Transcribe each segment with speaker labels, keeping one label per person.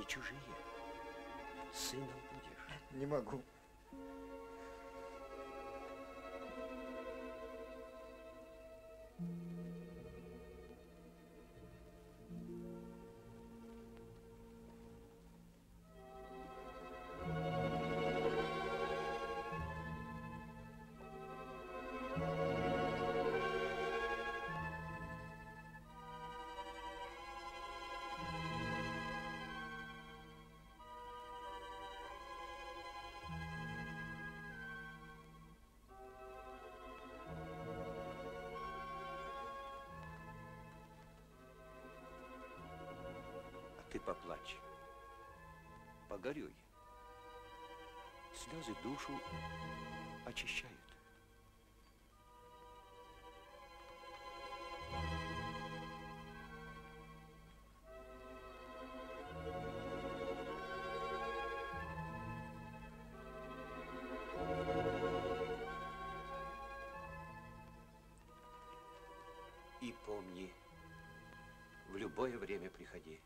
Speaker 1: не чужие. Сыном будешь.
Speaker 2: Не могу.
Speaker 1: Поплачь. Погорюй. Слезы душу очищают. И помни, в любое время приходи.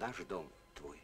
Speaker 1: Наш дом твой.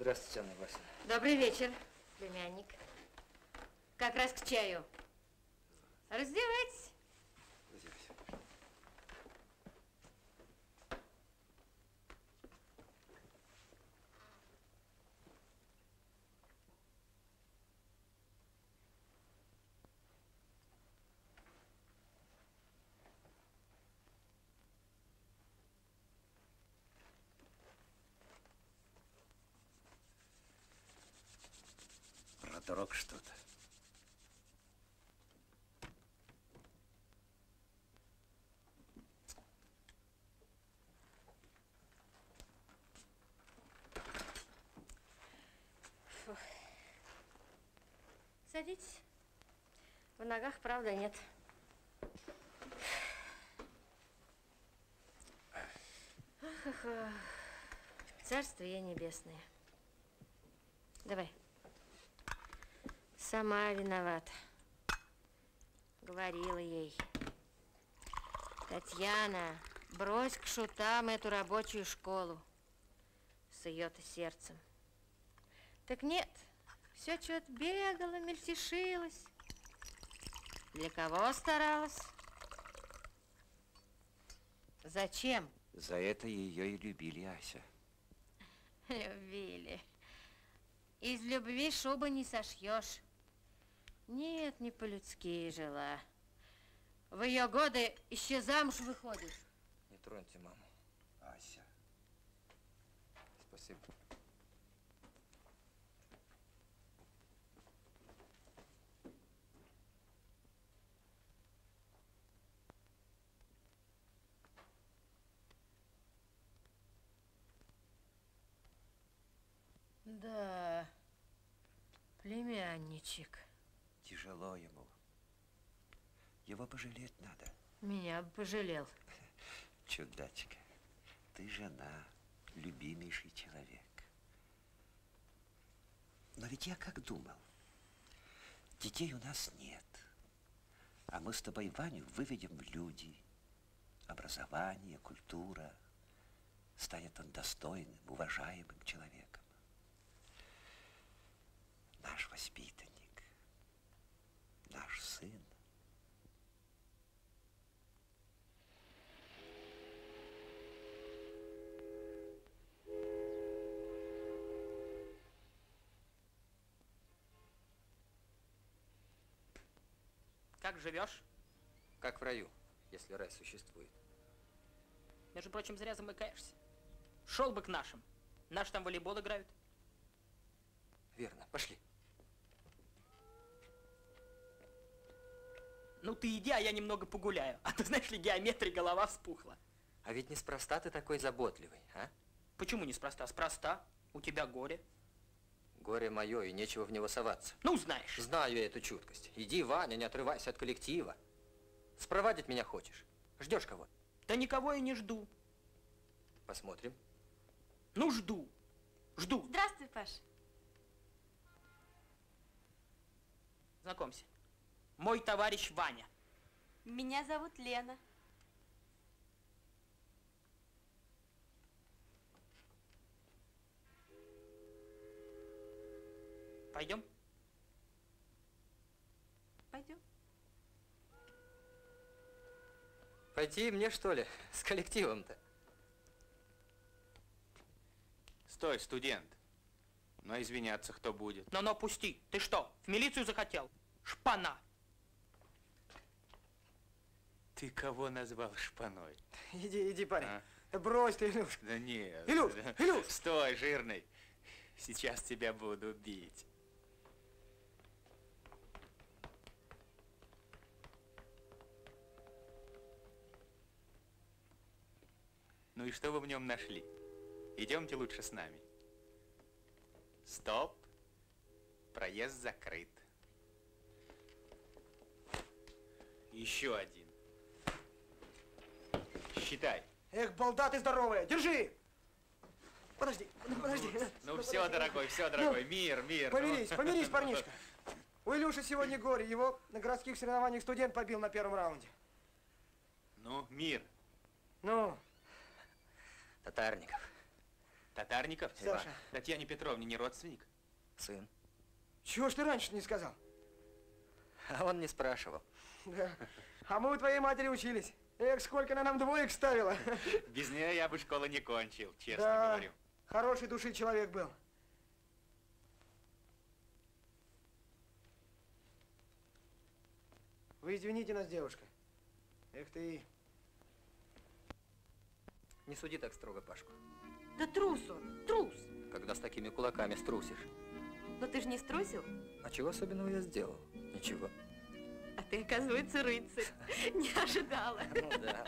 Speaker 2: Здравствуйте, Анна Васильевна.
Speaker 3: Добрый вечер, племянник. Как раз к чаю. Раздевайтесь.
Speaker 1: Здесь. Продрог что-то.
Speaker 3: Садитесь. В ногах, правда, нет. Ах, ах. Царствие небесное. Давай. Сама виновата. Говорила ей. Татьяна, брось к шутам эту рабочую школу. С ее-то сердцем. Так нет, все что-то бегало, мельтешилось. Для кого старалась? Зачем?
Speaker 1: За это ее и любили, Ася.
Speaker 3: Любили. Из любви шубы не сошьешь. Нет, не по-людски жила. В ее годы еще замуж выходишь.
Speaker 2: Не троньте маму.
Speaker 1: Ася.
Speaker 2: Спасибо.
Speaker 3: Да, племянничек.
Speaker 1: Тяжело ему. Его пожалеть надо.
Speaker 3: Меня бы пожалел.
Speaker 1: Чудачка, ты жена, любимейший человек. Но ведь я как думал, детей у нас нет. А мы с тобой Ваню выведем в люди. Образование, культура. Станет он достойным, уважаемым человеком. Наш воспитанник, наш сын.
Speaker 4: Как живешь?
Speaker 2: Как в раю, если рай существует.
Speaker 4: Между прочим, зря замыкаешься. Шел бы к нашим. Наши там волейбол играют.
Speaker 2: Верно, пошли.
Speaker 4: Ну ты иди, а я немного погуляю. А то, знаешь ли, геометрия голова вспухла.
Speaker 2: А ведь неспроста ты такой заботливый, а?
Speaker 4: Почему неспроста? Спроста. У тебя горе.
Speaker 2: Горе мое, и нечего в него соваться.
Speaker 4: Ну, знаешь.
Speaker 2: Знаю я эту чуткость. Иди, Ваня, не отрывайся от коллектива. Спровадить меня хочешь? Ждешь кого?
Speaker 4: Да никого я не жду.
Speaker 2: Посмотрим.
Speaker 4: Ну, жду. Жду.
Speaker 5: Здравствуй, Паш.
Speaker 4: Знакомься. Мой товарищ Ваня.
Speaker 5: Меня зовут Лена.
Speaker 4: Пойдем?
Speaker 5: Пойдем.
Speaker 2: Пойти мне, что ли, с коллективом-то?
Speaker 6: Стой, студент. Но извиняться кто будет?
Speaker 4: Но-но, пусти. Ты что, в милицию захотел? Шпана.
Speaker 6: Ты кого назвал шпаной?
Speaker 7: Иди, иди, парень.
Speaker 6: А?
Speaker 7: Да брось ты, Илюш.
Speaker 6: Да нет.
Speaker 7: Илюш, Илюш!
Speaker 6: Стой, жирный. Сейчас тебя буду бить. Ну и что вы в нем нашли? Идемте лучше с нами. Стоп. Проезд закрыт. Еще один. Считай.
Speaker 7: Эх, балда ты здоровая, держи! Подожди, ну, подожди.
Speaker 6: Ну
Speaker 7: Ну,
Speaker 6: все,
Speaker 7: подожди.
Speaker 6: дорогой, все, дорогой. Мир, мир. ну.
Speaker 7: Помирись, помирись, парнишка. У Илюши сегодня горе, его на городских соревнованиях студент побил на первом раунде.
Speaker 6: Ну, мир.
Speaker 7: Ну,
Speaker 2: Татарников,
Speaker 6: Татарников?
Speaker 7: Саша.
Speaker 6: Татьяне Петровне не родственник?
Speaker 2: сын.
Speaker 7: чего ж ты раньше не сказал?
Speaker 2: А он не спрашивал.
Speaker 7: Да. А мы у твоей матери учились. Эх, сколько она нам двоек ставила.
Speaker 6: Без нее я бы школу не кончил, честно
Speaker 7: Да,
Speaker 6: говорю.
Speaker 7: хорошей души человек был. Вы извините нас, девушка. Эх ты,
Speaker 2: Не суди так строго Пашку,
Speaker 5: Да трус он, трус.
Speaker 2: когда с такими кулаками струсишь.
Speaker 5: Но ты же не струсил,
Speaker 2: А чего особенного я сделал? Ничего.
Speaker 5: Ты, оказывается, рыцарь. Не ожидала.
Speaker 2: Ну да.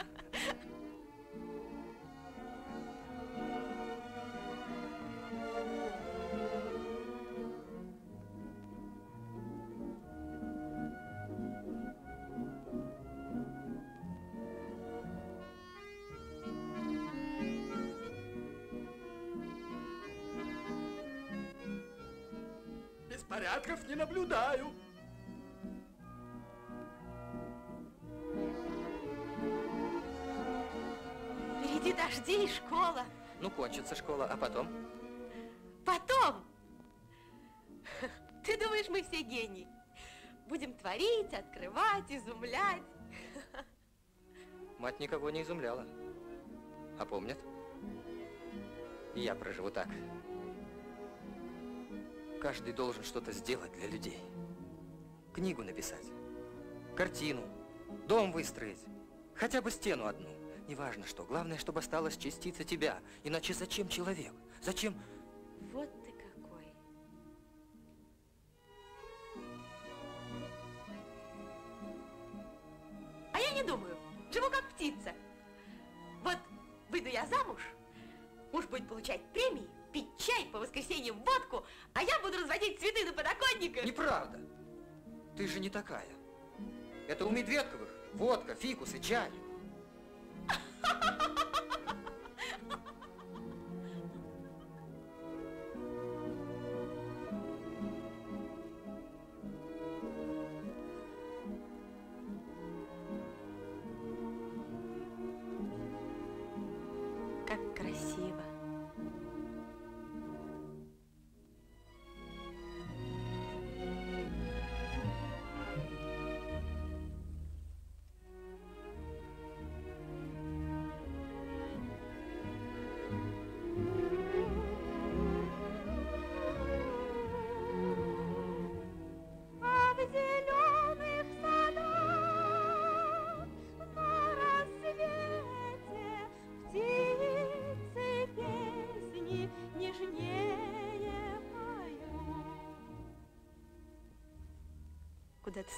Speaker 2: Кончится школа, а потом?
Speaker 5: Потом. Ты думаешь, мы все гении? Будем творить, открывать, изумлять.
Speaker 2: Мать никого не изумляла. А помнят? Я проживу так. Каждый должен что-то сделать для людей. Книгу написать, картину, дом выстроить, хотя бы стену одну. Неважно что, главное, чтобы осталась частица тебя. Иначе зачем человек? Зачем...
Speaker 5: Вот ты какой. А я не думаю. Живу как птица. Вот выйду я замуж, муж будет получать премии,
Speaker 8: пить чай, по воскресеньям водку, а я буду разводить цветы на подоконниках.
Speaker 2: Неправда. Ты же не такая. Это у Медведковых водка, фикус и чай.
Speaker 9: ハハ
Speaker 8: ハハ!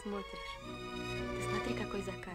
Speaker 8: Смотришь? Ты смотри, какой закат.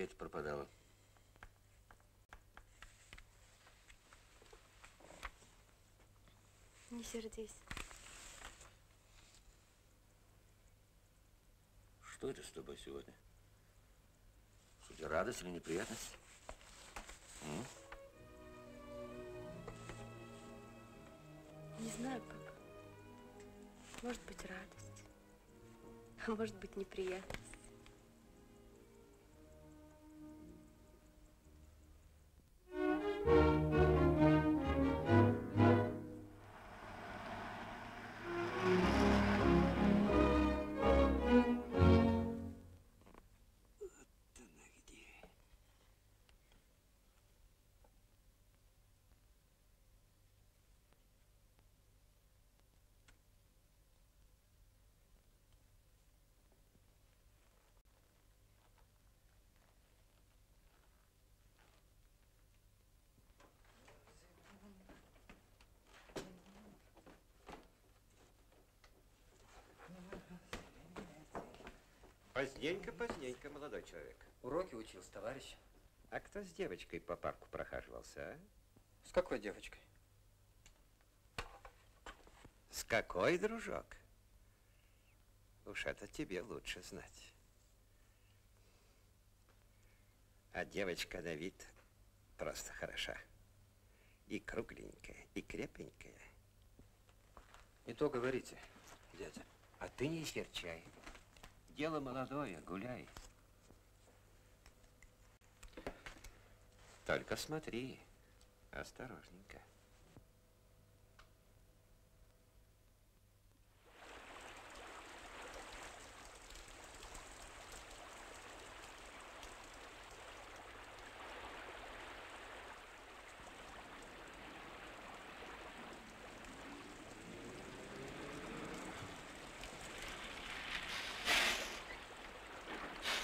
Speaker 10: Где ты пропадала?
Speaker 8: Не сердись.
Speaker 10: Что это с тобой сегодня? Судя радость или неприятность? М?
Speaker 8: Не знаю, папа. Может быть, радость. А может быть, неприятность.
Speaker 1: Поздненько, поздненько, молодой человек.
Speaker 2: Уроки учился, товарищ.
Speaker 1: А кто с девочкой по парку прохаживался, а?
Speaker 2: С какой девочкой?
Speaker 1: С какой, дружок? Уж это тебе лучше знать. А девочка на вид просто хороша. И кругленькая, и крепенькая.
Speaker 2: Не то говорите, дядя.
Speaker 10: А ты не серчай. Дело молодое, гуляй. Только смотри, осторожненько.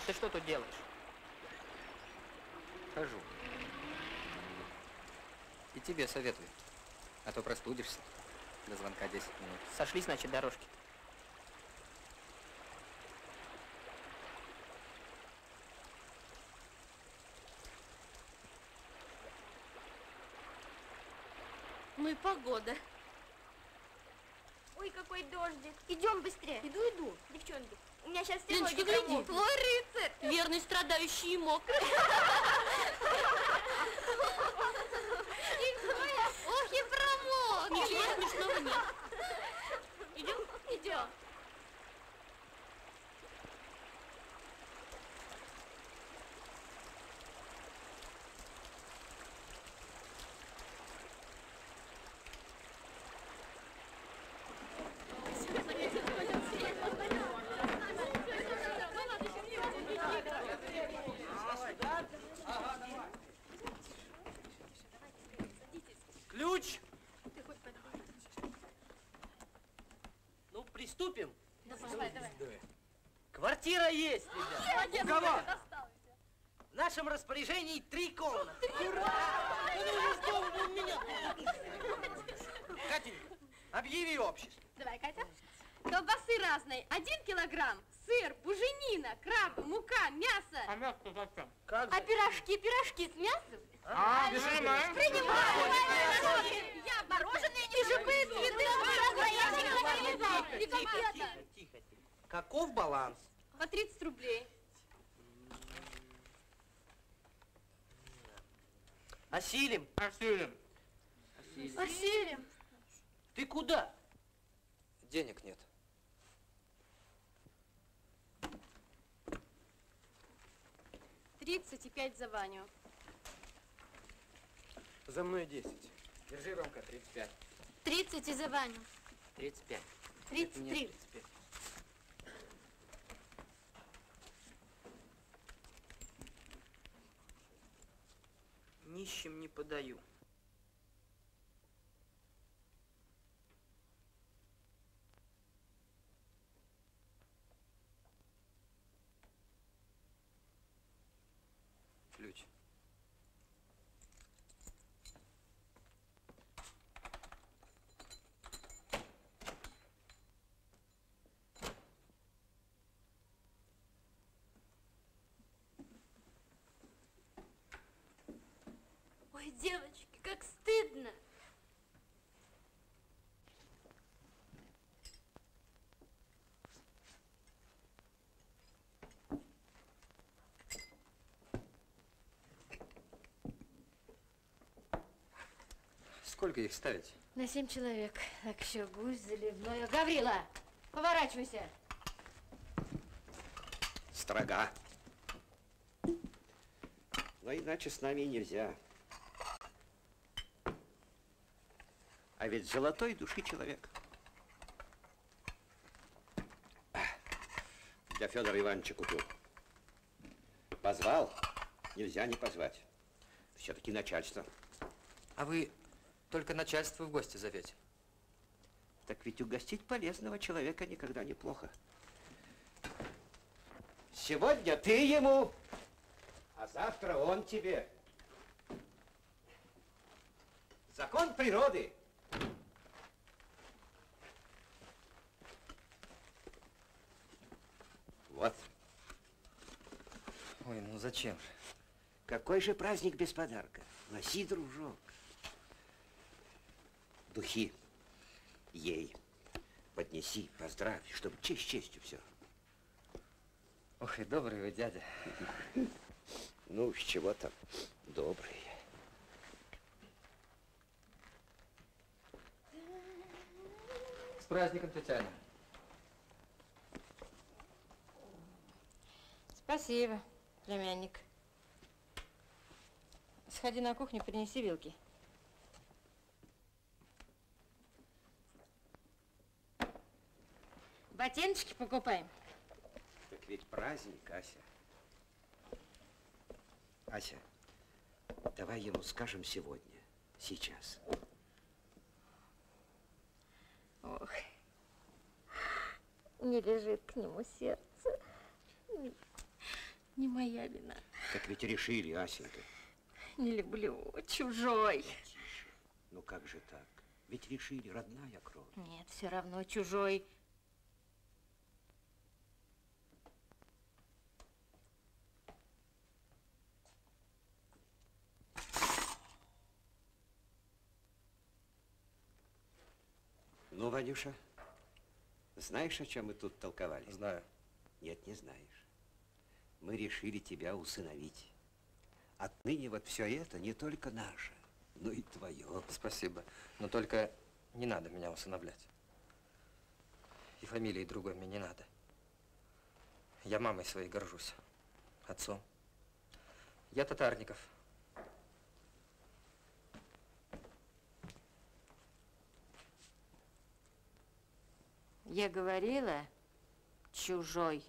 Speaker 4: Ты что тут делаешь?
Speaker 2: Хожу. И тебе советую. А то простудишься. До звонка 10 минут.
Speaker 4: Сошлись, значит, дорожки.
Speaker 11: Ну и погода.
Speaker 10: Ой, какой дождик. Идем быстрее. Иду, иду. Девчонки, у меня сейчас
Speaker 11: Леночка, гляди.
Speaker 10: Твой рыцарь.
Speaker 11: Верный страдающий и мокрый.
Speaker 10: Ох, и промок.
Speaker 11: Ничего смешного нет.
Speaker 10: Идем? Идем.
Speaker 12: Ключ! Ну, приступим.
Speaker 10: Давай, давай.
Speaker 12: Квартира есть, ребят.
Speaker 10: Нет,
Speaker 12: У кого? В нашем распоряжении три комнаты. Катенька, объяви общество.
Speaker 5: Давай, Катя. Колбасы разные. Один килограмм. Сыр, буженина, крабы, мука, мясо.
Speaker 4: А мясо зачем?
Speaker 12: Как
Speaker 5: А пирожки, пирожки с мясом?
Speaker 4: А,
Speaker 12: принимаем.
Speaker 5: Принимаю. Я мороженое ты же без
Speaker 12: еды обратно, я Тихо, тихо, тихо. Каков баланс?
Speaker 5: По 30 рублей.
Speaker 12: Осилим.
Speaker 4: Осилим.
Speaker 5: Осилим. Осилим.
Speaker 12: Ты куда?
Speaker 2: Денег нет.
Speaker 5: Тридцать и пять за Ваню.
Speaker 13: За мной десять.
Speaker 2: Держи, Ромка,
Speaker 5: тридцать пять. 30 и за Ваню.
Speaker 2: 35.
Speaker 5: 33. 35.
Speaker 2: Нищим не подаю. Ключ. Сколько их ставить?
Speaker 3: На семь человек. Так еще гусь заливной. Гаврила, поворачивайся.
Speaker 1: Строга. Но иначе с нами и нельзя. А ведь золотой души человек. Для Федора Ивановича купил. Позвал, нельзя не позвать. Все-таки начальство.
Speaker 2: А вы только начальство в гости зовете.
Speaker 1: Так ведь угостить полезного человека никогда неплохо. Сегодня ты ему, а завтра он тебе. Закон природы. Вот.
Speaker 2: Ой, ну зачем же?
Speaker 1: Какой же праздник без подарка? Носи, дружок. Духи ей поднеси, поздравь, чтобы честь честью все.
Speaker 2: Ох, и добрый вы, дядя.
Speaker 1: Ну, с чего там добрый.
Speaker 2: С праздником, Татьяна.
Speaker 3: Спасибо, племянник. Сходи на кухню, принеси вилки. Ботиночки покупаем.
Speaker 1: Так ведь праздник, Ася. Ася, давай ему скажем сегодня, сейчас.
Speaker 3: Ох, не лежит к нему сердце. Не, моя вина.
Speaker 1: Так ведь решили, Асенька.
Speaker 3: Не люблю чужой.
Speaker 1: Ну как же так? Ведь решили, родная кровь.
Speaker 3: Нет, все равно чужой.
Speaker 1: Ну, Ванюша, знаешь, о чем мы тут толковали?
Speaker 2: Знаю.
Speaker 1: Нет, не знаешь. Мы решили тебя усыновить. Отныне вот все это не только наше, но и твое.
Speaker 2: Спасибо. Но только не надо меня усыновлять. И фамилии другой мне не надо. Я мамой своей горжусь. Отцом. Я Татарников.
Speaker 3: Я говорила, чужой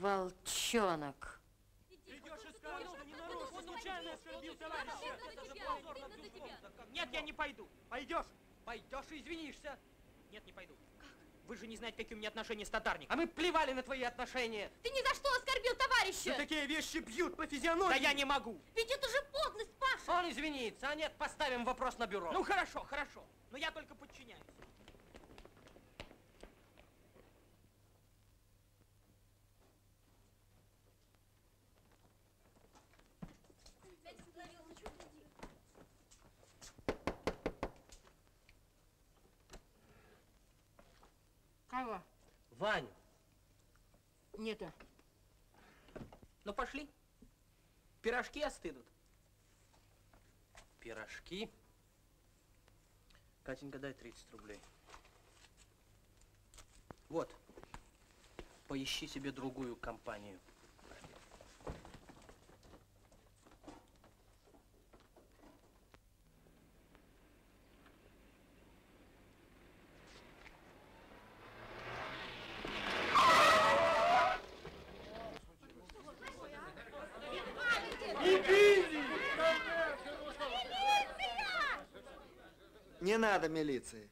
Speaker 3: волчонок.
Speaker 4: Нет, я не пойду.
Speaker 12: Пойдешь? Пойдешь и извинишься.
Speaker 4: Нет, не пойду. Вы же не знаете, какие у меня отношения с татарником.
Speaker 12: А мы плевали на твои отношения.
Speaker 11: Ты ни за что оскорбил товарища!
Speaker 12: За такие вещи бьют по физиономии.
Speaker 4: Да я не могу.
Speaker 11: Ведь это же подлость, Паша!
Speaker 12: Он извинится, а нет, поставим вопрос на бюро.
Speaker 4: Ну хорошо, хорошо. Но я только подчиняюсь.
Speaker 3: Кого?
Speaker 12: Вань,
Speaker 3: Нету.
Speaker 4: Ну пошли. Пирожки остынут.
Speaker 12: пирожки. Катенька, дай 30 рублей. Вот. Поищи себе другую компанию.
Speaker 14: Надо милиции.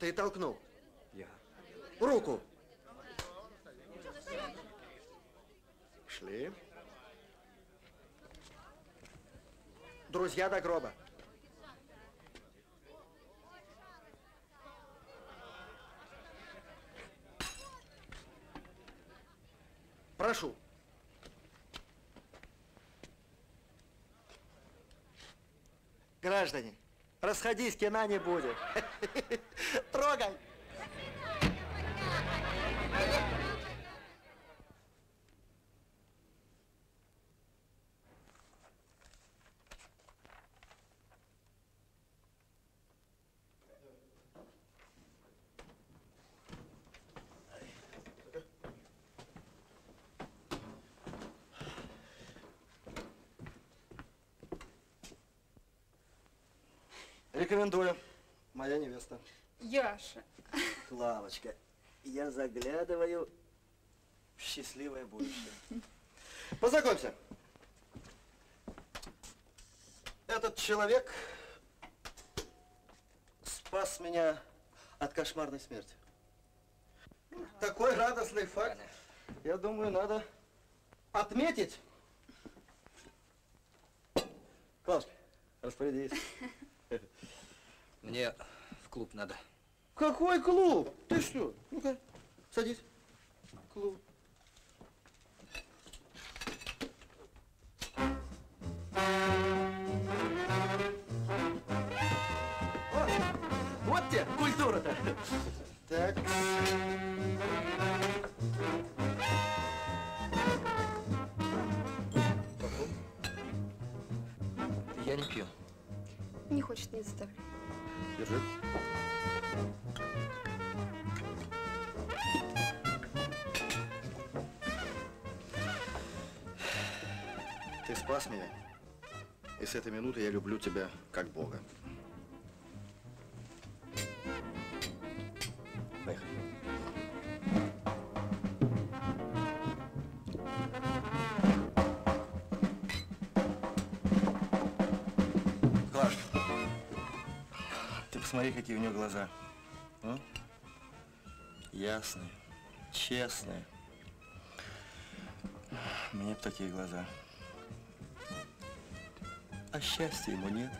Speaker 14: Ты толкнул.
Speaker 1: Я.
Speaker 14: Руку. Шли. Друзья до гроба. Прошу. Граждане, расходись, кино не будет. Трогай. Рекомендую. Моя невеста.
Speaker 15: Яша.
Speaker 14: Клавочка, я заглядываю в счастливое будущее. Познакомься. Этот человек спас меня от кошмарной смерти. Такой радостный факт, я думаю, надо отметить. Клавочка, распорядись.
Speaker 2: Мне в клуб надо.
Speaker 14: Какой клуб? Ты что? Ну-ка, садись. Клуб. Вот, вот тебе культура-то. Так.
Speaker 15: Хочет, не заставляй.
Speaker 14: Держи. Ты спас меня. И с этой минуты я люблю тебя как Бога. Ты посмотри, какие у нее глаза. А? Ясные, честные. Мне б такие глаза. А счастья ему нет.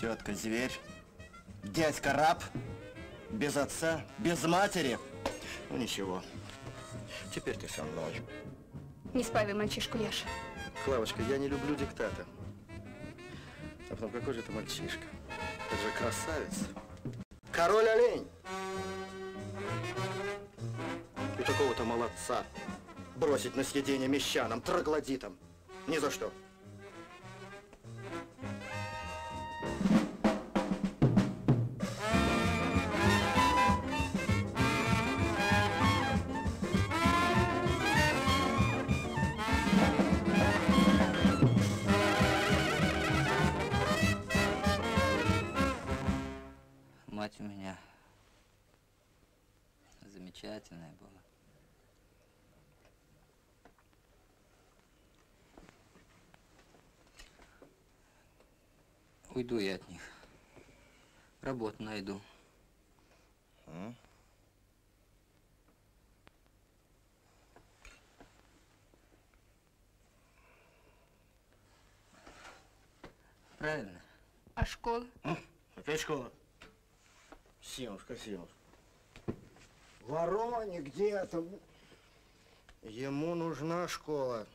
Speaker 14: Тетка зверь, дядька раб, без отца, без матери. Ну ничего, теперь ты со мной.
Speaker 15: Не спаивай мальчишку, Яша.
Speaker 14: Славочка, я не люблю диктата. А потом, какой же это мальчишка? Это же красавец. Король олень! И такого-то молодца бросить на съедение мещанам, троглодитам. Ни за что.
Speaker 2: Уйду я от них. Работу найду.
Speaker 14: М?
Speaker 2: Правильно?
Speaker 15: А школа?
Speaker 14: Опять школа? Симушка, Симушка. Вороне где-то. Ему нужна школа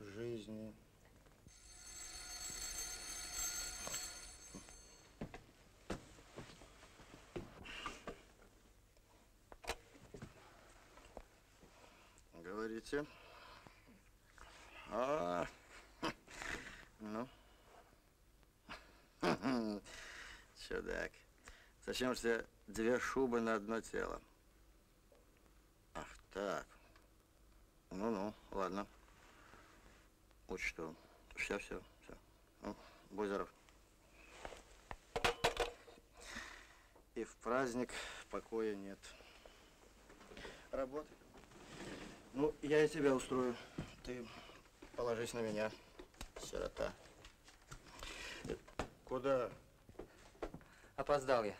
Speaker 14: жизни. Говорите. А, ну. Чудак. Зачем же тебе две шубы на одно тело? Ах, так. Ну-ну, ладно. Учту. Все, все, все. Ну, будь. И в праздник покоя нет. Работай. Ну, я и тебя устрою. Ты положись на меня, сирота. Куда?
Speaker 2: Опоздал я.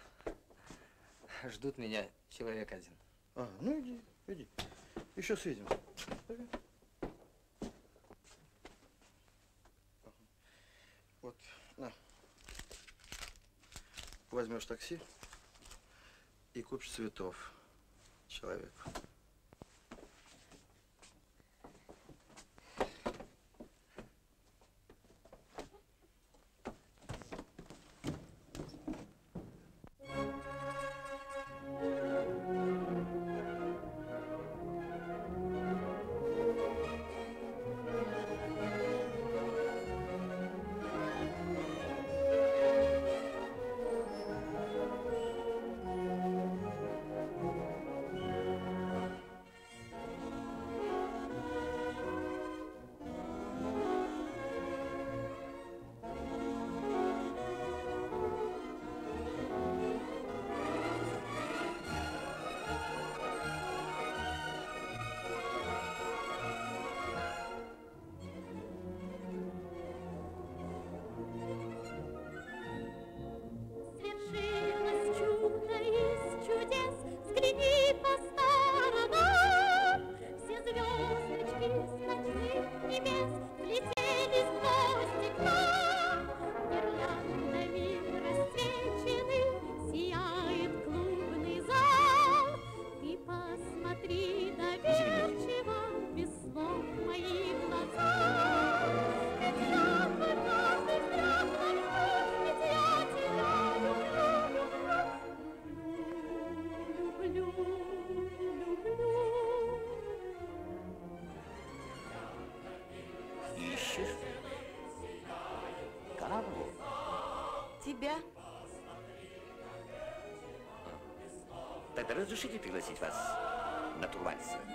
Speaker 2: Ждут меня человек один.
Speaker 14: А, ну иди, иди. Еще. Ага. Вот, на. Возьмешь такси и купишь цветов человеку.
Speaker 8: Говорят сердца?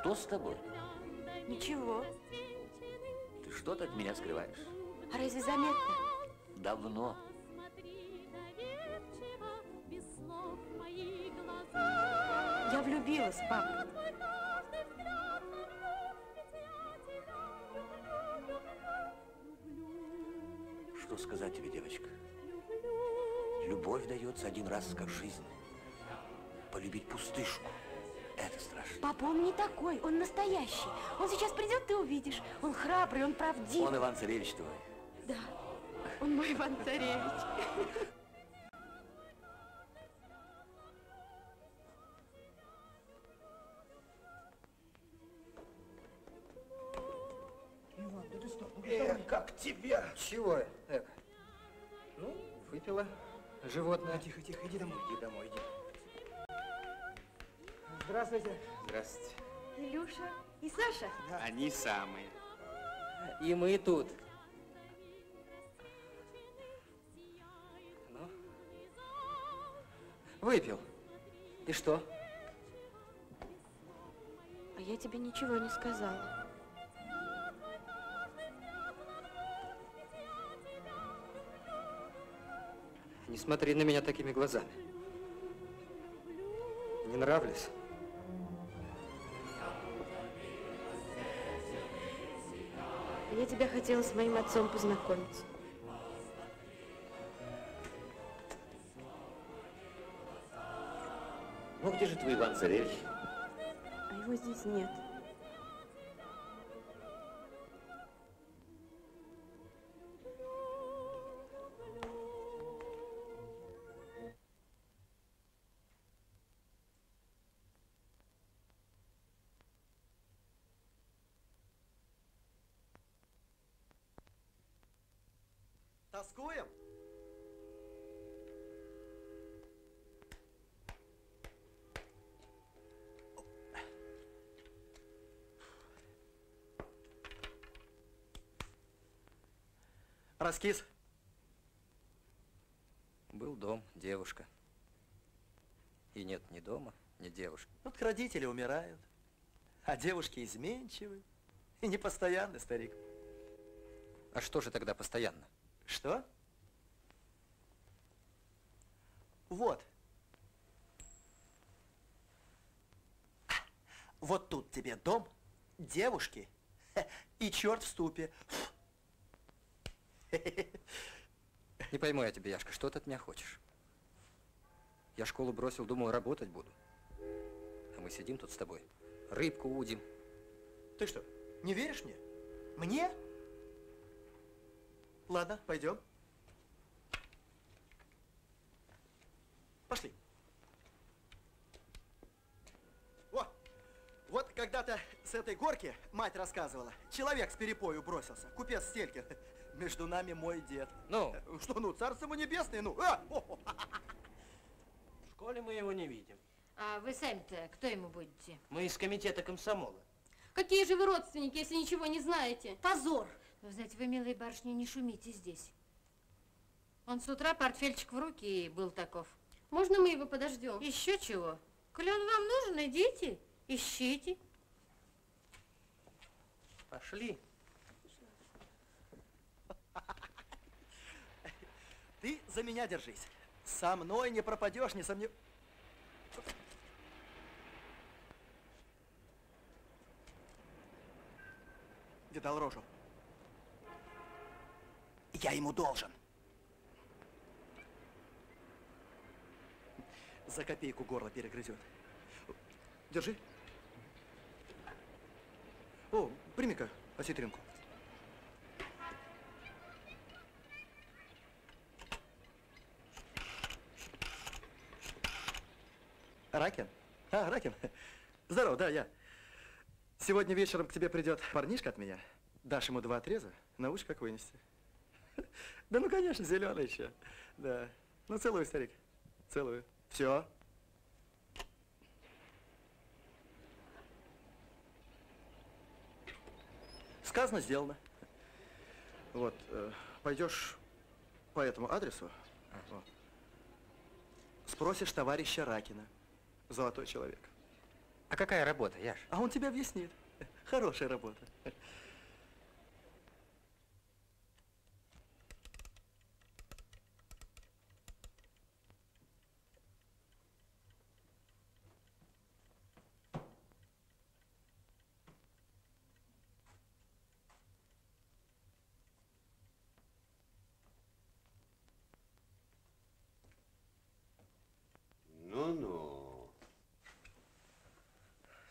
Speaker 7: Что с тобой?
Speaker 10: Ничего.
Speaker 7: Ты что-то от меня скрываешь?
Speaker 10: Разве заметно?
Speaker 7: Давно.
Speaker 10: Я влюбилась, папа.
Speaker 7: Что сказать тебе, девочка? Любовь дается один раз, как жизнь. Полюбить пустышку – это страшно.
Speaker 10: Папа, он не такой, он настоящий. Он сейчас придет, ты увидишь. Он храбрый, он правдивый.
Speaker 7: Он Иван Царевич твой.
Speaker 10: Да, он мой Иван Царевич.
Speaker 14: Э, как тебя?
Speaker 2: Чего, Эка? Ну, выпила животное.
Speaker 13: Тихо, тихо, иди домой.
Speaker 2: Иди домой, иди.
Speaker 13: Здравствуйте.
Speaker 6: Здравствуйте.
Speaker 10: Илюша и Саша.
Speaker 6: Они самые.
Speaker 2: И мы тут. Выпил. И что?
Speaker 10: А я тебе ничего не сказала.
Speaker 2: Не смотри на меня такими глазами. Не нравлюсь.
Speaker 10: Я тебя хотела с моим отцом познакомить.
Speaker 7: Ну, где же твой Иван Царевич?
Speaker 10: А его здесь нет.
Speaker 13: Тоскуем? Раскис?
Speaker 2: Был дом, девушка. И нет ни дома, ни девушки.
Speaker 13: Вот родители умирают, а девушки изменчивы и непостоянны, старик.
Speaker 2: А что же тогда постоянно?
Speaker 13: Что? Вот. Вот тут тебе дом, девушки и черт в ступе.
Speaker 2: Не пойму я тебя, Яшка, что ты от меня хочешь? Я школу бросил, думал, работать буду. А мы сидим тут с тобой, рыбку удим.
Speaker 13: Ты что, не веришь мне? Мне? Ладно, пойдем. Пошли. О, вот когда-то с этой горки мать рассказывала, человек с перепою бросился, купец Стелькин. Между нами мой дед.
Speaker 2: Ну?
Speaker 13: Что, ну, царство ему небесное, ну. А! О, о,
Speaker 12: В школе мы его не видим.
Speaker 3: А вы сами-то кто ему будете?
Speaker 12: Мы из комитета комсомола.
Speaker 5: Какие же вы родственники, если ничего не знаете? Позор!
Speaker 3: Вы знаете, вы, милые барышни, не шумите здесь. Он с утра портфельчик в руки и был таков.
Speaker 5: Можно мы его подождем?
Speaker 3: Еще чего? Коли он вам нужен, идите, ищите.
Speaker 12: Пошли.
Speaker 13: Ты за меня держись. Со мной не пропадешь, не сомнев... Где дал рожу? Я ему должен. За копейку горло перегрызет. Держи. О, прими-ка осетринку. Ракин? А, Ракин. Здорово, да, я. Сегодня вечером к тебе придет парнишка от меня. Дашь ему два отреза, научишь, как вынести. Да ну, конечно, зеленый еще. Да. Ну, целую, старик. Целую. Все. Сказано, сделано. Вот, э, пойдешь по этому адресу, вот. спросишь товарища Ракина, золотой человек.
Speaker 2: А какая работа, Яш?
Speaker 13: А он тебе объяснит. Хорошая работа.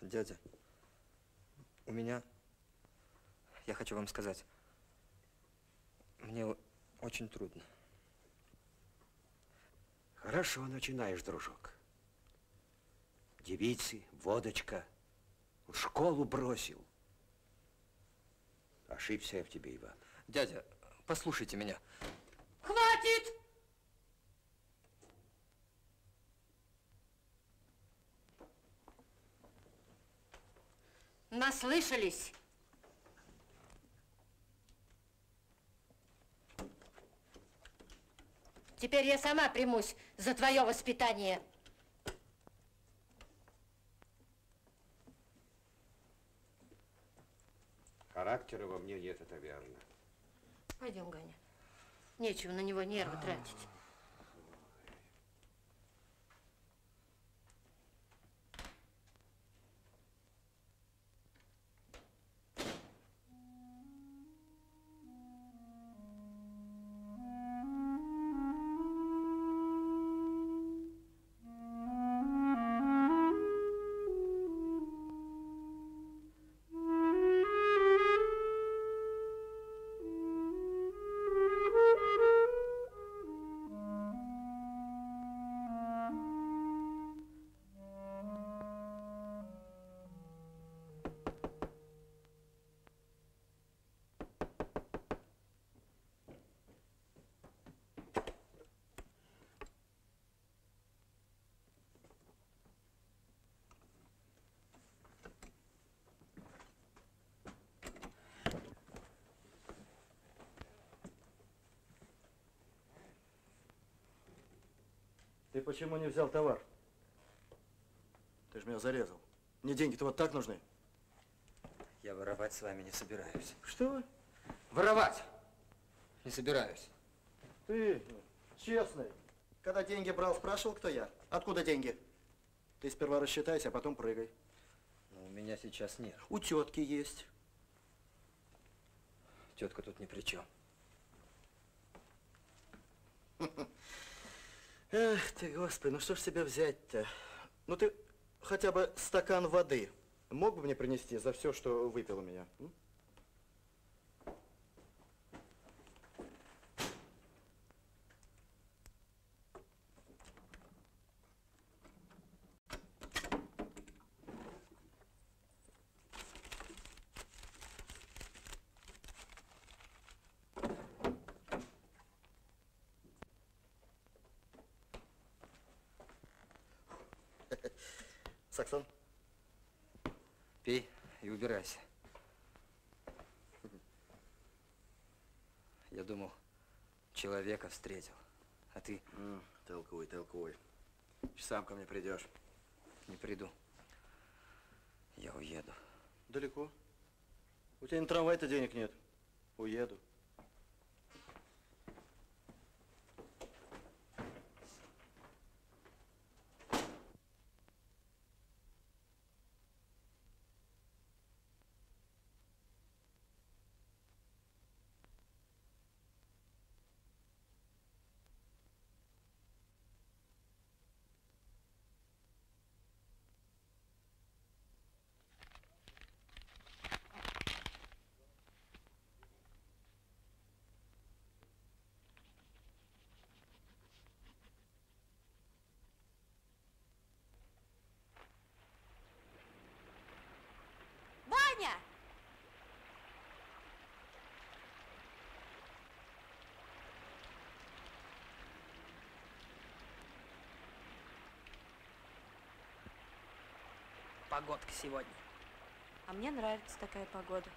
Speaker 2: Дядя, у меня, я хочу вам сказать, мне очень трудно.
Speaker 1: Хорошо начинаешь, дружок. Девицы, водочка. Школу бросил. Ошибся я в тебе, Иван.
Speaker 2: Дядя, послушайте меня.
Speaker 3: Наслышались. Теперь я сама примусь за твое воспитание.
Speaker 1: Характера во мне нет, это верно.
Speaker 3: Пойдем, Ганя. Нечего на него нервы тратить.
Speaker 14: Почему не взял товар? Ты же меня зарезал. Мне деньги-то вот так нужны.
Speaker 2: Я воровать с вами не собираюсь.
Speaker 14: Что?
Speaker 2: Воровать! Не собираюсь.
Speaker 14: Ты честный. Когда деньги брал, спрашивал, кто я. Откуда деньги? Ты сперва рассчитайся, а потом прыгай.
Speaker 2: Но у меня сейчас нет.
Speaker 14: У тетки есть.
Speaker 2: Тетка тут ни при чем.
Speaker 14: Эх ты, господи, ну что ж себе взять-то? Ну ты хотя бы стакан воды мог бы мне принести за все, что выпил у меня? м? Саксон?
Speaker 2: Пей и убирайся. Я думал, человека встретил. А ты
Speaker 14: М, Толкуй, толкуй. Сам ко мне придешь.
Speaker 2: не приду. Я уеду.
Speaker 14: Далеко? У тебя на трамвай-то денег нет. Уеду.
Speaker 10: Ваня!
Speaker 4: Погодка сегодня.
Speaker 10: А мне нравится такая погода.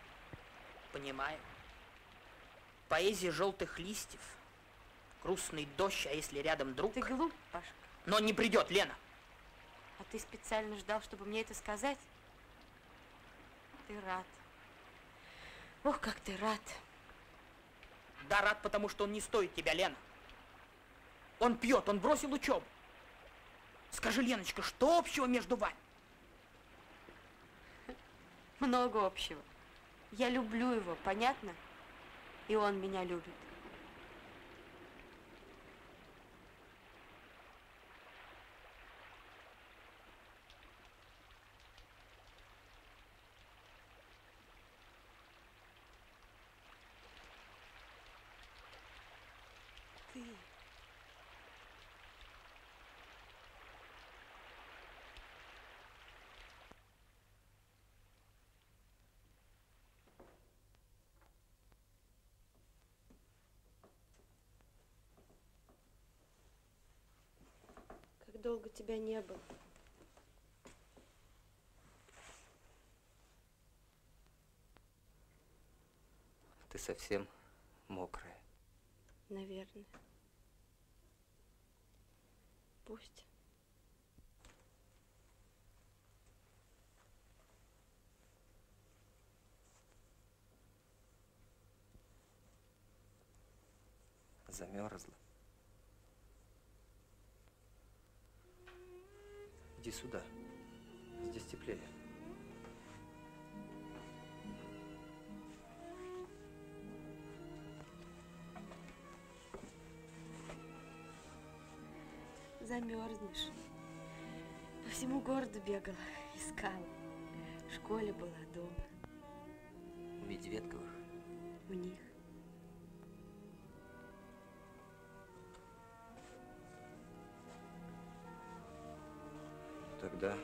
Speaker 4: Понимаю. Поэзия желтых листьев. Грустный дождь, а если рядом друг?
Speaker 10: Ты глуп, Пашка.
Speaker 4: Но он не придет, Лена.
Speaker 10: А ты специально ждал, чтобы мне это сказать? Ты рад. Ох, как ты рад.
Speaker 4: Да рад, потому что он не стоит тебя, Лена. Он пьет, он бросил учебу. Скажи, Леночка, что общего между вами?
Speaker 10: Много общего. Я люблю его, понятно? И он меня любит. Долго тебя не было.
Speaker 2: Ты совсем мокрая.
Speaker 10: Наверное. Пусть.
Speaker 2: Замерзла. Иди сюда. Здесь теплее.
Speaker 10: Замерзнешь. По всему городу бегала, искала. В школе была, дома.
Speaker 2: У Медведковых.
Speaker 10: У них.
Speaker 2: Тогда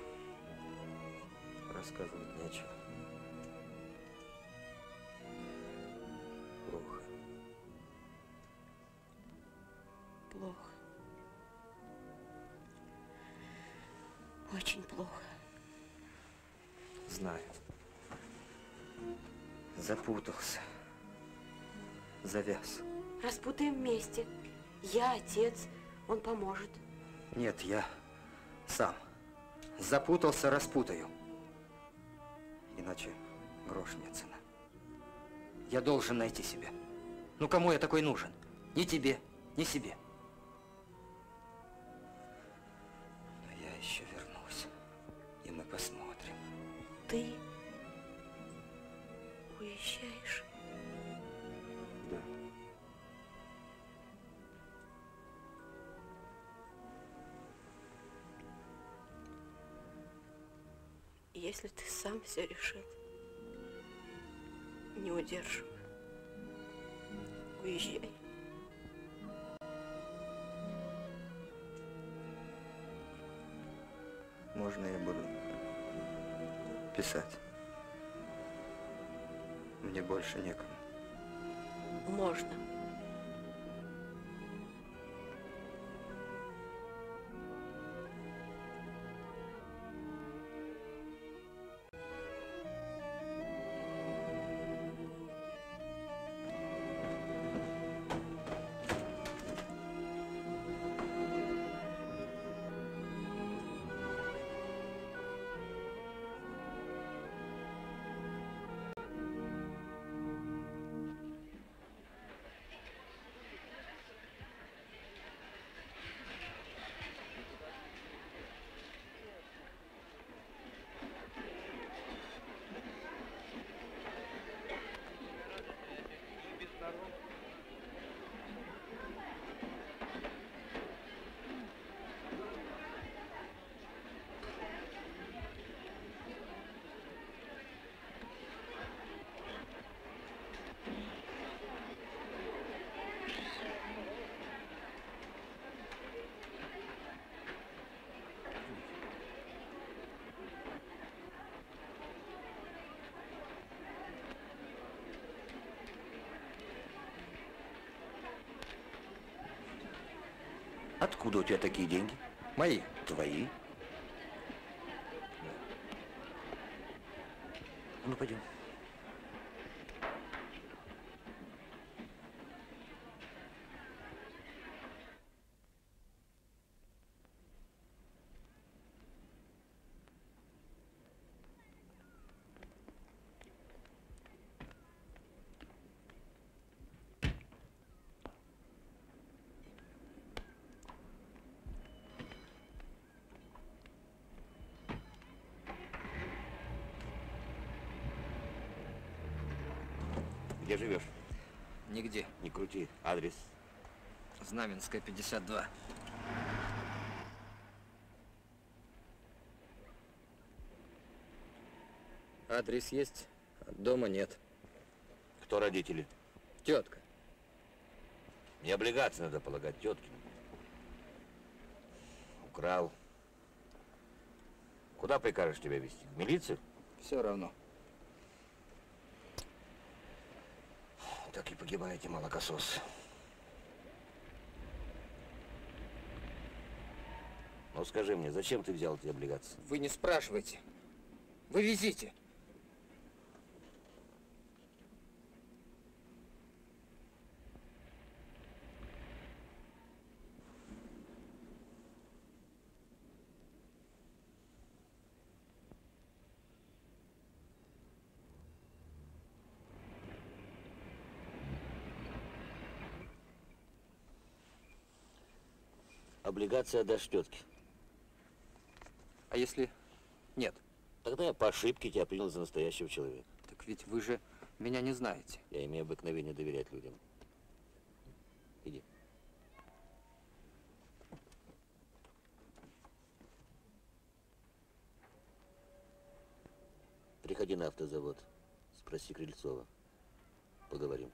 Speaker 2: рассказывать нечего. Плохо.
Speaker 10: Плохо. Очень плохо.
Speaker 2: Знаю. Запутался. Завяз.
Speaker 10: Распутаем вместе. Я отец, он поможет.
Speaker 2: Нет, я сам. Запутался, распутаю. Иначе грош мне цена. Я должен найти себя. Ну кому я такой нужен? Ни тебе, ни себе.
Speaker 10: Все решил, не удерживай. Уезжай.
Speaker 2: Можно я буду писать? Мне больше некому.
Speaker 10: Можно.
Speaker 1: Откуда у тебя такие деньги?
Speaker 2: Мои.
Speaker 1: Твои? Ну, пойдем. Где живешь?
Speaker 2: Нигде.
Speaker 1: Не крути. Адрес.
Speaker 2: Знаменская, 52. Адрес есть, а дома нет.
Speaker 1: Кто родители?
Speaker 2: Тетка.
Speaker 1: Не облигации надо полагать, тетки. Украл. Куда прикажешь тебя вести? В милицию?
Speaker 2: Все равно.
Speaker 1: Погибаете, молокосос. Ну скажи мне, зачем ты взял эти облигации?
Speaker 2: Вы не спрашивайте. Вы везите.
Speaker 1: Облигация отдашь тетке.
Speaker 2: А если нет?
Speaker 1: Тогда я по ошибке тебя принял за настоящего человека.
Speaker 2: Так ведь вы же меня не знаете.
Speaker 1: Я имею обыкновение доверять людям. Иди. Приходи на автозавод. Спроси Крыльцова. Поговорим.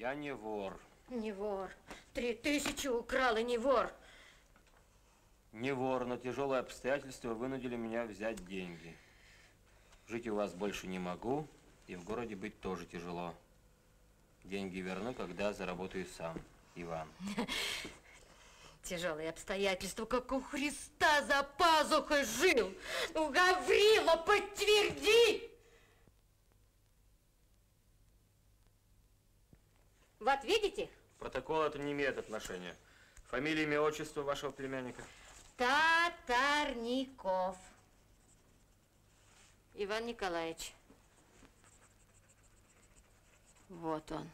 Speaker 16: Я не вор.
Speaker 3: Не вор. Три тысячи украл и не вор.
Speaker 16: Не вор, но тяжелые обстоятельства вынудили меня взять деньги. Жить у вас больше не могу, и в городе быть тоже тяжело. Деньги верну, когда заработаю сам, Иван.
Speaker 3: Тяжелые обстоятельства, как у Христа за пазухой жил. Ну, Гаврила, подтверди! Вот видите?
Speaker 16: Протокол это не имеет отношения. Фамилия, имя, отчество вашего племянника.
Speaker 3: Татарников. Иван Николаевич. Вот он.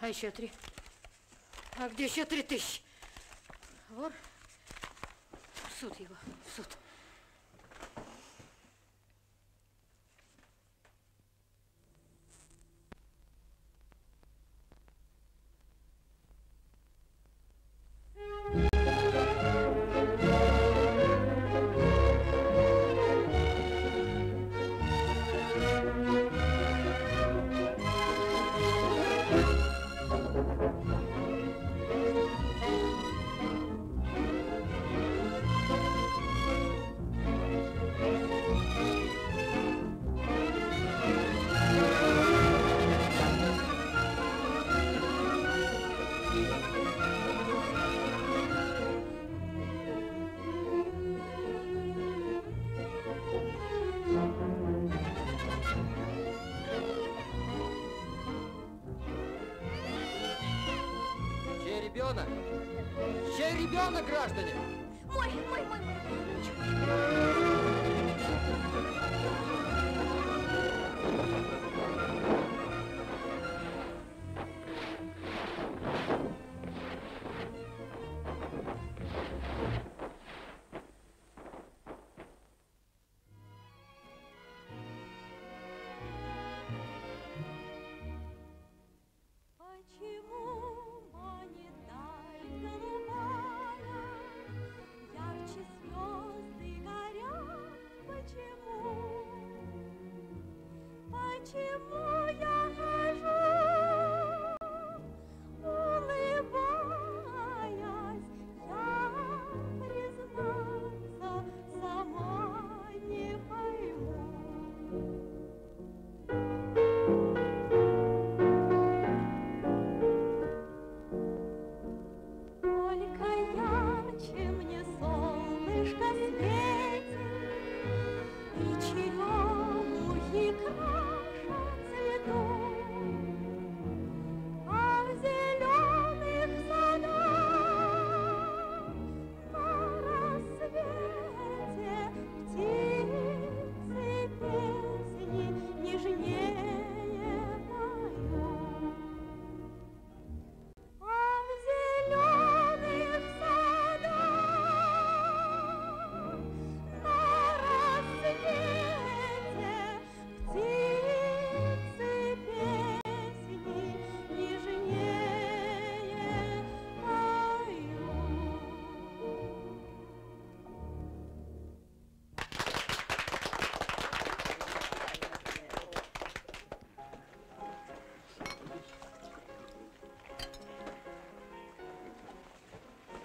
Speaker 3: А еще три. А где еще три тысячи? Вор. В суд его, в суд.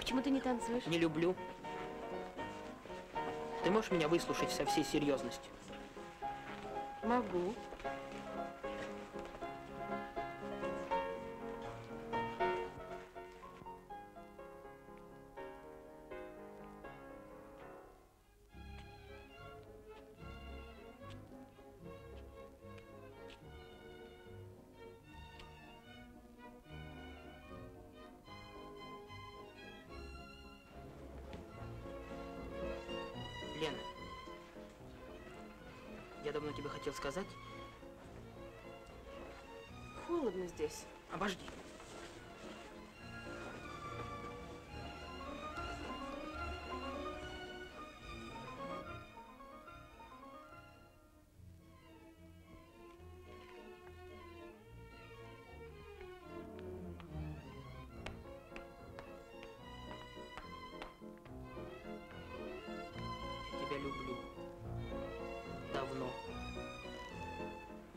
Speaker 17: Почему
Speaker 5: ты не танцуешь?
Speaker 4: Не люблю. Ты можешь меня выслушать со всей серьезностью?
Speaker 5: Могу.
Speaker 4: Сказать.
Speaker 5: Холодно здесь.
Speaker 4: Обожди.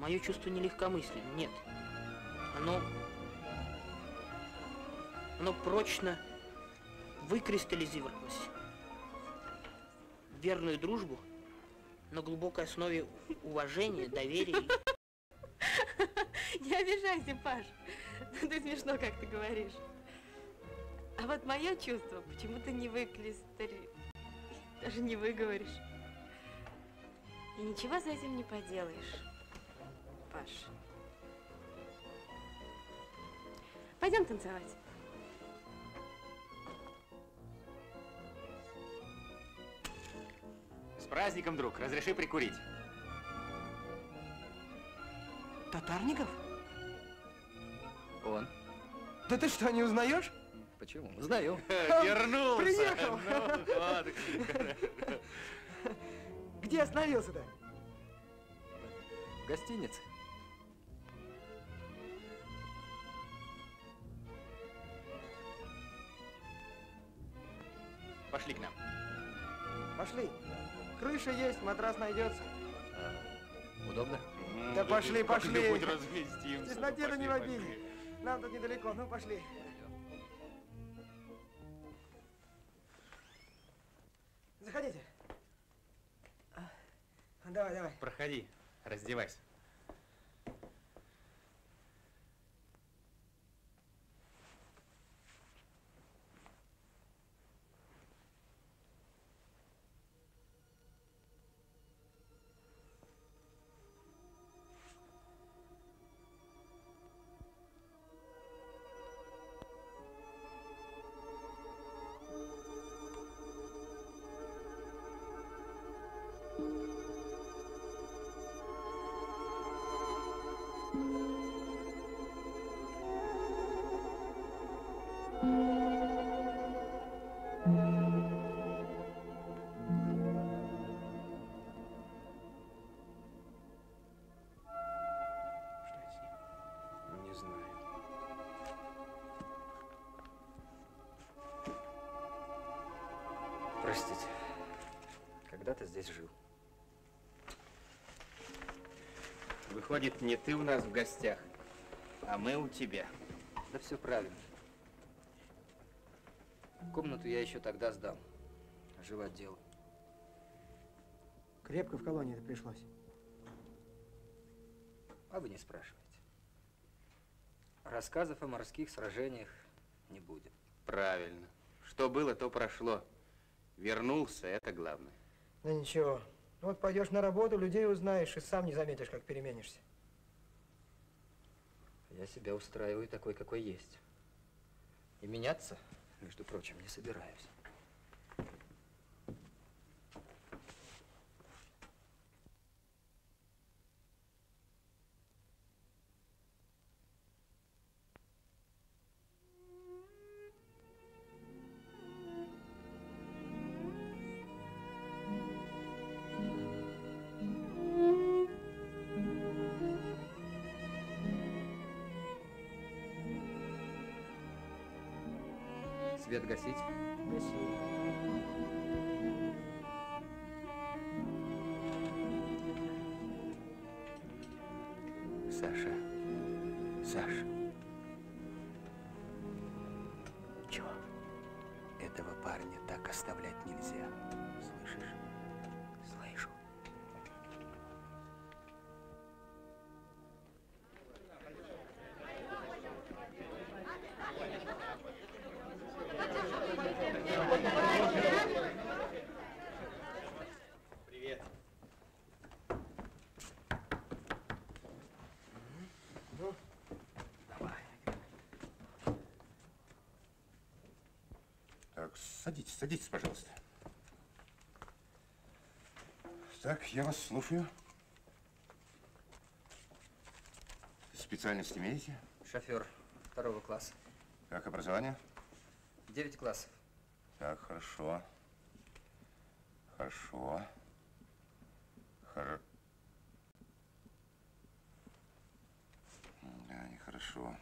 Speaker 4: Мое чувство не легкомысленно, нет. Оно... Оно прочно выкристаллизировалось. Верную дружбу на глубокой основе уважения, доверия.
Speaker 5: Не обижайся, Паш. Ты смешно, как ты говоришь. А вот мое чувство почему-то не выклистали. Даже не выговоришь. И ничего с этим не поделаешь, Паш. Пойдем танцевать.
Speaker 6: С праздником, друг. Разреши прикурить.
Speaker 7: Татарников?
Speaker 2: Он.
Speaker 7: Да ты что, не узнаешь?
Speaker 2: Почему? Узнаю.
Speaker 6: Вернулся.
Speaker 7: Приехал.
Speaker 6: Ну.
Speaker 7: Где остановился-то?
Speaker 2: В гостинице.
Speaker 6: Пошли к нам.
Speaker 7: Пошли. Крыша есть, матрас найдется.
Speaker 2: Удобно?
Speaker 7: Да пошли, пошли.
Speaker 6: Как-нибудь разместимся.
Speaker 7: В тесноте да
Speaker 6: Пошли,
Speaker 7: не в обиде. Нам тут недалеко, ну пошли. Заходите. А, Давай, давай.
Speaker 6: Проходи, раздевайся. Выходит, не ты у нас в гостях, а мы у тебя.
Speaker 2: Да все правильно. Комнату я еще тогда сдал. А жил отдел.
Speaker 7: Крепко в колонии это пришлось.
Speaker 2: А вы не спрашивайте. Рассказов о морских сражениях не будет.
Speaker 6: Правильно. Что было, то прошло. Вернулся, это главное.
Speaker 7: Да ничего. Вот пойдешь на работу, людей узнаешь и сам не заметишь, как переменишься.
Speaker 2: Я себя устраиваю такой, какой есть. И меняться, между прочим, не собираюсь.
Speaker 18: Садитесь, пожалуйста. Так, я вас слушаю. Специальность имеете?
Speaker 2: Шофер второго класса.
Speaker 18: Как образование?
Speaker 2: Девять классов.
Speaker 18: Так, хорошо. Хорошо. Хоро... Да, нехорошо.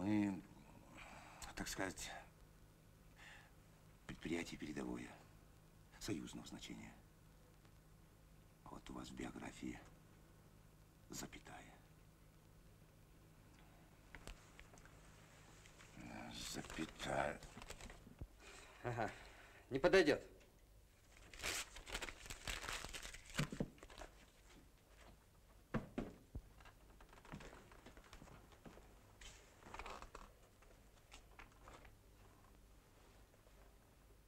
Speaker 18: Мы, так сказать, предприятие передовое, союзного значения. Вот у вас в биографии запятая. Да, Запятая.
Speaker 2: Ага, не подойдет.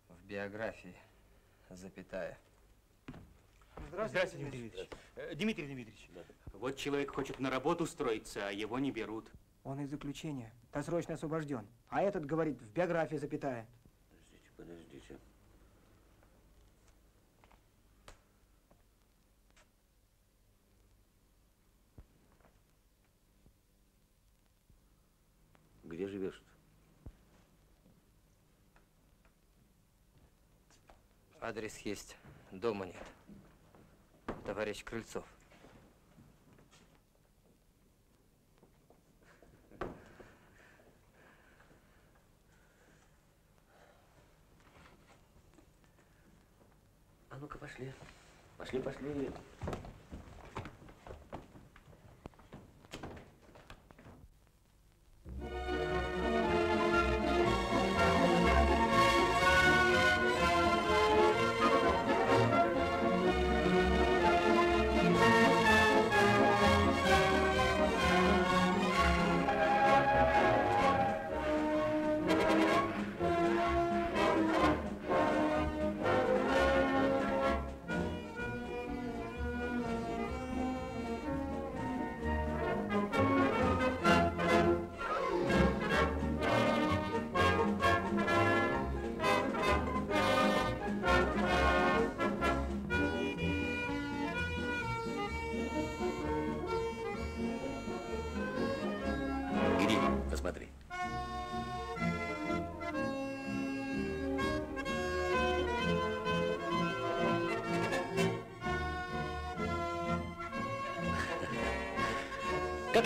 Speaker 2: В биографии запятая.
Speaker 6: Здравствуйте, Дмитрий Дмитриевич. Э, Дмитрий Дмитриевич, вот человек хочет на работу устроиться, а его не берут.
Speaker 7: Он из заключения, досрочно освобожден. А этот говорит, в биографии запятая.
Speaker 1: Подождите. Где живешь?
Speaker 2: Адрес есть, дома нет. Товарищ Крыльцов.
Speaker 1: Ну-ка, пошли. Пошли, пошли.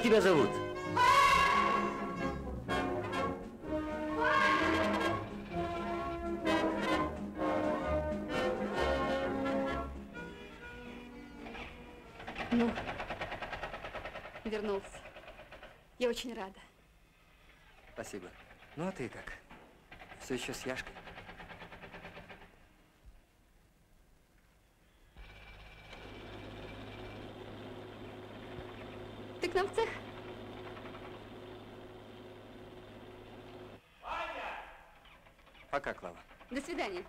Speaker 1: Тебя зовут?
Speaker 15: Ну, вернулся. Я очень рада.
Speaker 2: Спасибо. Ну а ты как? Все еще с Яшкой?
Speaker 15: Ты к нам в цех?
Speaker 2: Пока, Клава.
Speaker 15: До свидания.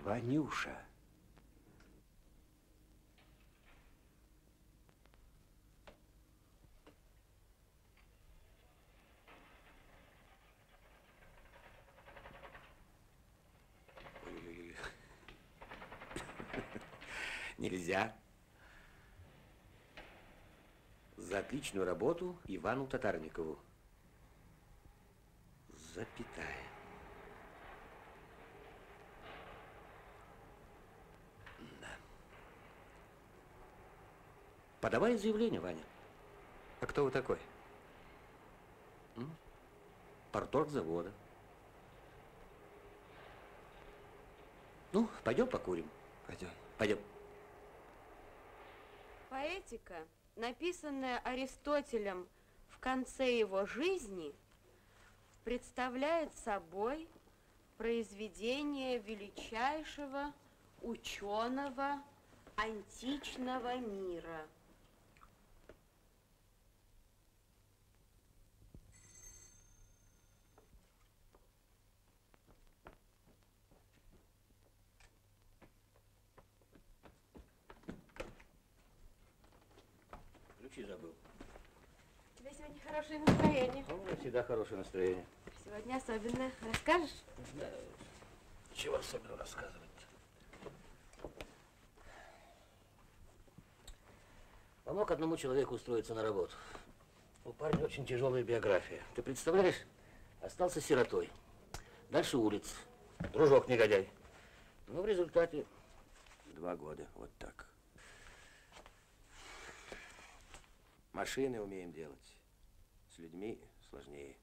Speaker 19: Ванюша.
Speaker 1: Нельзя. За отличную работу Ивану Татарникову. Запятая. Да. Подавай заявление, Ваня.
Speaker 2: А кто вы такой?
Speaker 1: М? Порторг завода. Ну, пойдем покурим.
Speaker 2: Пойдем.
Speaker 1: Пойдем.
Speaker 10: Поэтика, написанная Аристотелем в конце его жизни, представляет собой произведение величайшего ученого античного мира.
Speaker 1: Ключи забыл.
Speaker 10: У тебя сегодня хорошее настроение.
Speaker 1: У меня всегда хорошее настроение.
Speaker 10: Сегодня особенно. Расскажешь?
Speaker 1: Да. Чего особенно рассказывать? Помог одному человеку устроиться на работу. У парня очень тяжелая биография. Ты представляешь? Остался сиротой. Дальше улиц. Дружок негодяй. Но в результате два года. Вот так. Машины умеем делать. С людьми сложнее.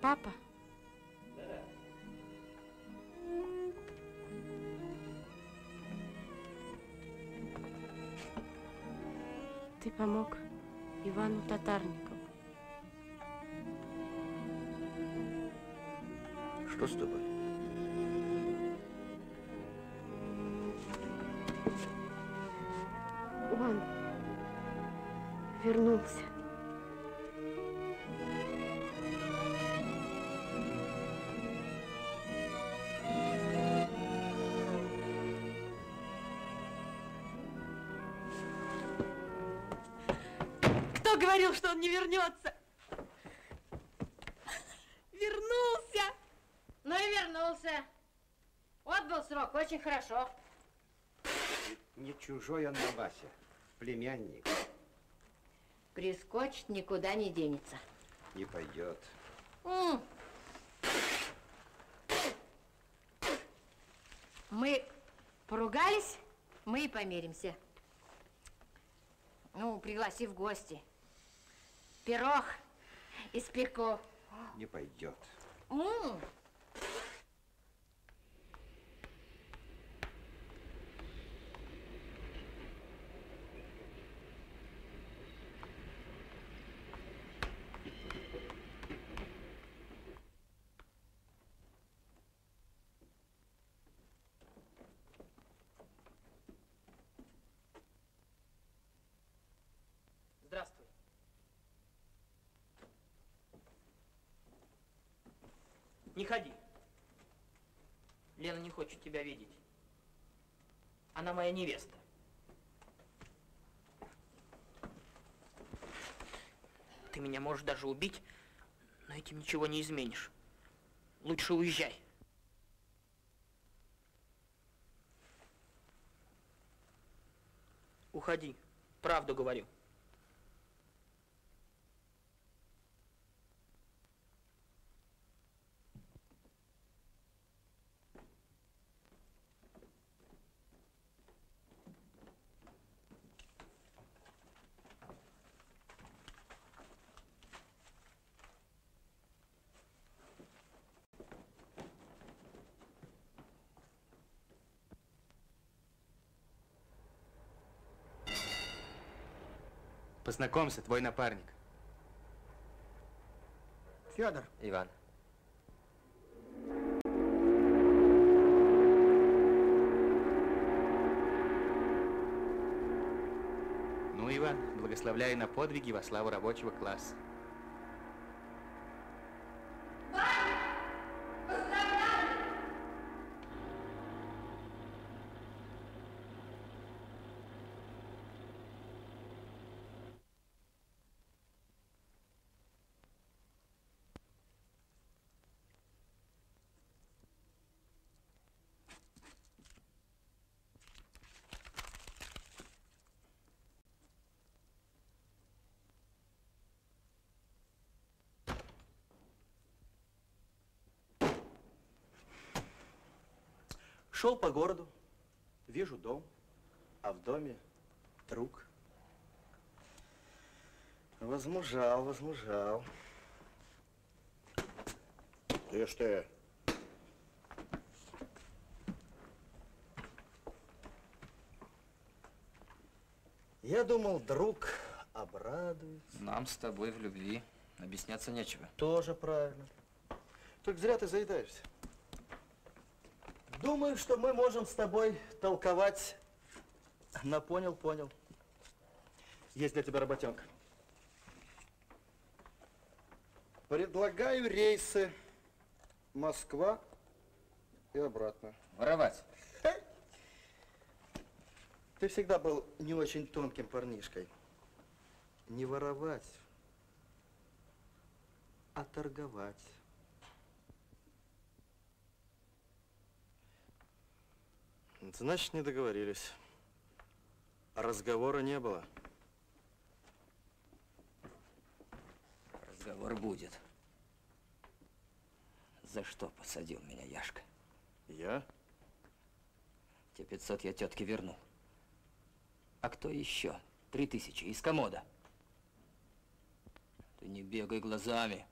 Speaker 10: Папа? Ты помог Ивану Татарникову.
Speaker 1: Что с тобой?
Speaker 10: Вернулся. Кто говорил, что он не вернется? Вернулся!
Speaker 3: Ну и вернулся. Отбыл срок, очень хорошо.
Speaker 20: Не чужой он на Вася, племянник.
Speaker 3: Прискочит, никуда не денется.
Speaker 20: Не пойдет.
Speaker 3: М. Мы поругались, мы и помиримся. Ну, пригласи в гости. Пирог испеку.
Speaker 20: Не пойдет.
Speaker 3: М.
Speaker 4: Не ходи. Лена не хочет тебя видеть. Она моя невеста. Ты меня можешь даже убить, но этим ничего не изменишь. Лучше уезжай. Уходи. Правду говорю.
Speaker 6: Познакомься, твой напарник.
Speaker 7: Федор.
Speaker 2: Иван.
Speaker 6: Ну, Иван, благословляю на подвиги во славу рабочего класса.
Speaker 14: Шел по городу, вижу дом, а в доме друг. Возмужал, возмужал. Ты. Я думал, друг обрадуется.
Speaker 2: Нам с тобой в любви объясняться нечего.
Speaker 14: Тоже правильно. Только зря ты заедаешься. Думаю, что мы можем с тобой толковать на понял, понял. Есть для тебя работенка. Предлагаю рейсы Москва и обратно.
Speaker 2: Воровать.
Speaker 14: Ты всегда был не очень тонким парнишкой. Не воровать, а торговать. Значит, не договорились. Разговора не было.
Speaker 2: Разговор будет. За что посадил меня Яшка?
Speaker 14: Я?
Speaker 2: Те 500 я тетке верну. А кто еще? Три тысячи из комода. Ты не бегай глазами.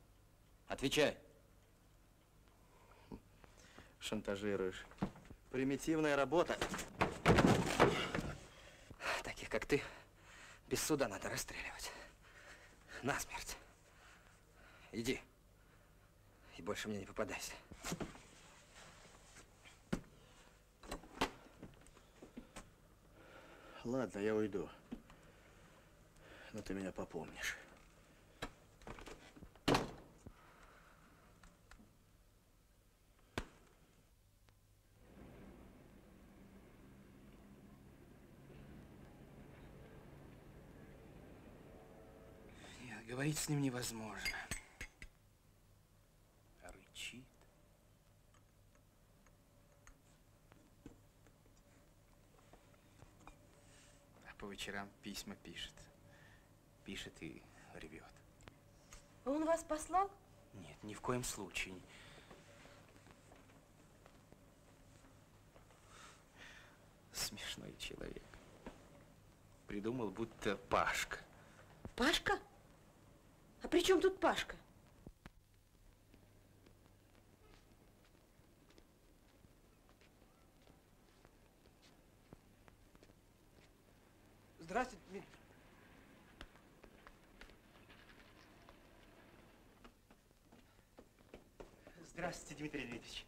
Speaker 2: Отвечай.
Speaker 14: Шантажируешь. Примитивная работа.
Speaker 2: Таких, как ты, без суда надо расстреливать. Насмерть. Иди. И больше мне не попадайся.
Speaker 14: Ладно, я уйду. Но ты меня попомнишь.
Speaker 6: Нет, говорить с ним невозможно.
Speaker 21: Рычит.
Speaker 6: А по вечерам письма пишет. Пишет и ревет.
Speaker 10: Он вас послал?
Speaker 6: Нет, ни в коем случае. Смешной человек. Придумал, будто Пашка.
Speaker 10: Пашка? А при чем тут Пашка?
Speaker 22: Здравствуйте, Дмитрий.
Speaker 6: Здравствуйте, Дмитрий Дмитриевич.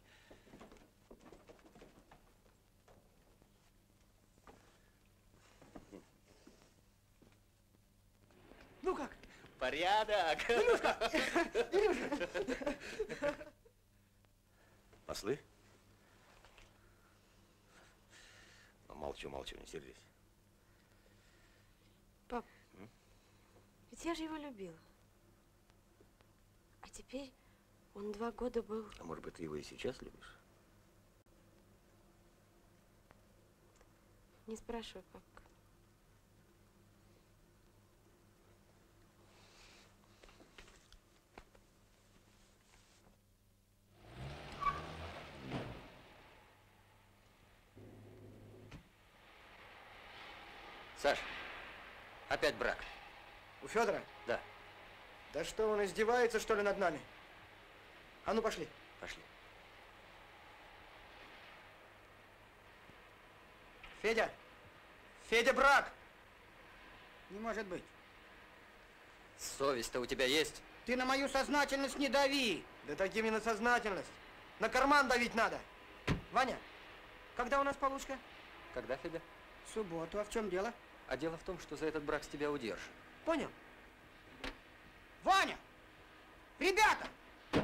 Speaker 22: Ну как?
Speaker 6: Порядок.
Speaker 1: Послы? Ну, молчу, молчу, не сердись.
Speaker 10: Пап, ведь я же его любила. А теперь он два года был...
Speaker 1: А может быть, ты его и сейчас любишь?
Speaker 10: Не спрашивай, папка.
Speaker 2: Саш, опять брак.
Speaker 14: У Федора?
Speaker 2: Да.
Speaker 14: Да что, он издевается, что ли, над нами? А ну, пошли.
Speaker 2: Пошли.
Speaker 14: Федя! Федя, брак!
Speaker 22: Не может быть.
Speaker 2: Совесть-то у тебя есть?
Speaker 22: Ты на мою сознательность не дави.
Speaker 14: Да таким не на сознательность. На карман давить надо. Ваня, когда у нас получка?
Speaker 2: Когда, Федя?
Speaker 22: В субботу. А в чем дело?
Speaker 2: А дело в том, что за этот брак с тебя удержат.
Speaker 14: Понял?
Speaker 22: Ваня! Ребята!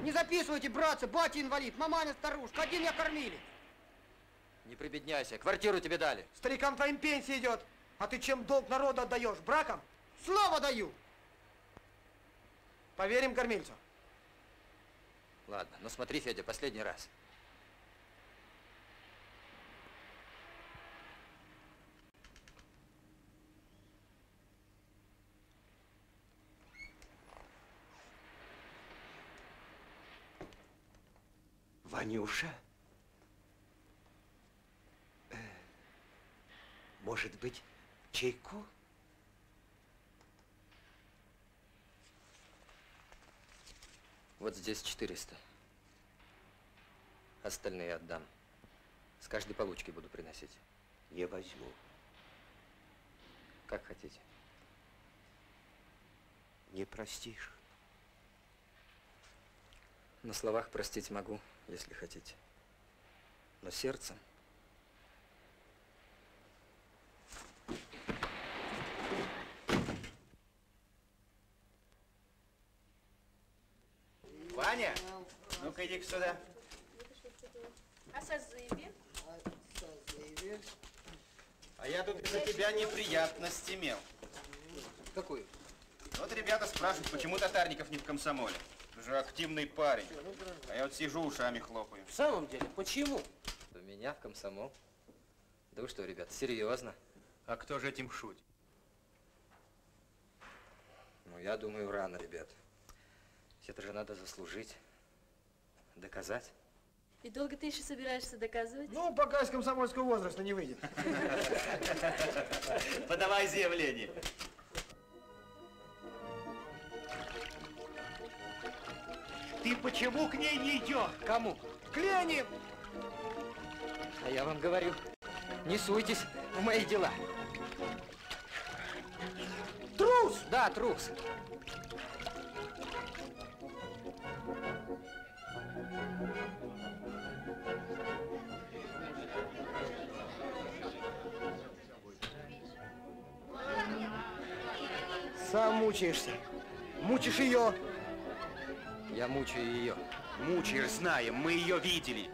Speaker 22: Не записывайте, братцы, батя инвалид, маманя старушка, один я кормили.
Speaker 2: Не прибедняйся, квартиру тебе дали.
Speaker 14: Старикам твоим пенсия идет. А ты чем долг народу отдаешь? Браком? Слово даю. Поверим кормильцу.
Speaker 2: Ладно, ну смотри, Федя, последний раз.
Speaker 23: Ванюша? Э, Может быть, чайку?
Speaker 2: Вот здесь 400. Остальные отдам. С каждой получки буду приносить.
Speaker 1: Не возьму.
Speaker 2: Как хотите.
Speaker 1: Не простишь.
Speaker 2: На словах простить могу, если хотите. Но сердцем
Speaker 6: Ваня, ну-ка иди сюда.
Speaker 11: А созыве?
Speaker 6: А я тут из-за тебя неприятность имел.
Speaker 2: Какую?
Speaker 6: Вот ребята спрашивают, почему Татарников не в комсомоле. Ты же активный парень. А я вот сижу, ушами хлопаю.
Speaker 2: В самом деле, почему? У меня в комсомол. Да вы что, ребята, серьезно?
Speaker 6: А кто же этим шутит?
Speaker 2: Ну, я думаю, рано, ребят. Это же надо заслужить, доказать.
Speaker 10: И долго ты еще собираешься доказывать?
Speaker 6: Ну, пока из комсомольского возраста не выйдет. Подавай заявление.
Speaker 12: Ты почему к ней не идешь?
Speaker 2: Кому?
Speaker 12: К Лене!
Speaker 2: А я вам говорю, не суйтесь в мои дела.
Speaker 12: Трус!
Speaker 2: Да, трус.
Speaker 6: Сам мучаешься. Мучишь ее.
Speaker 2: Я мучаю ее.
Speaker 6: Мучаешь, знаем, мы ее видели.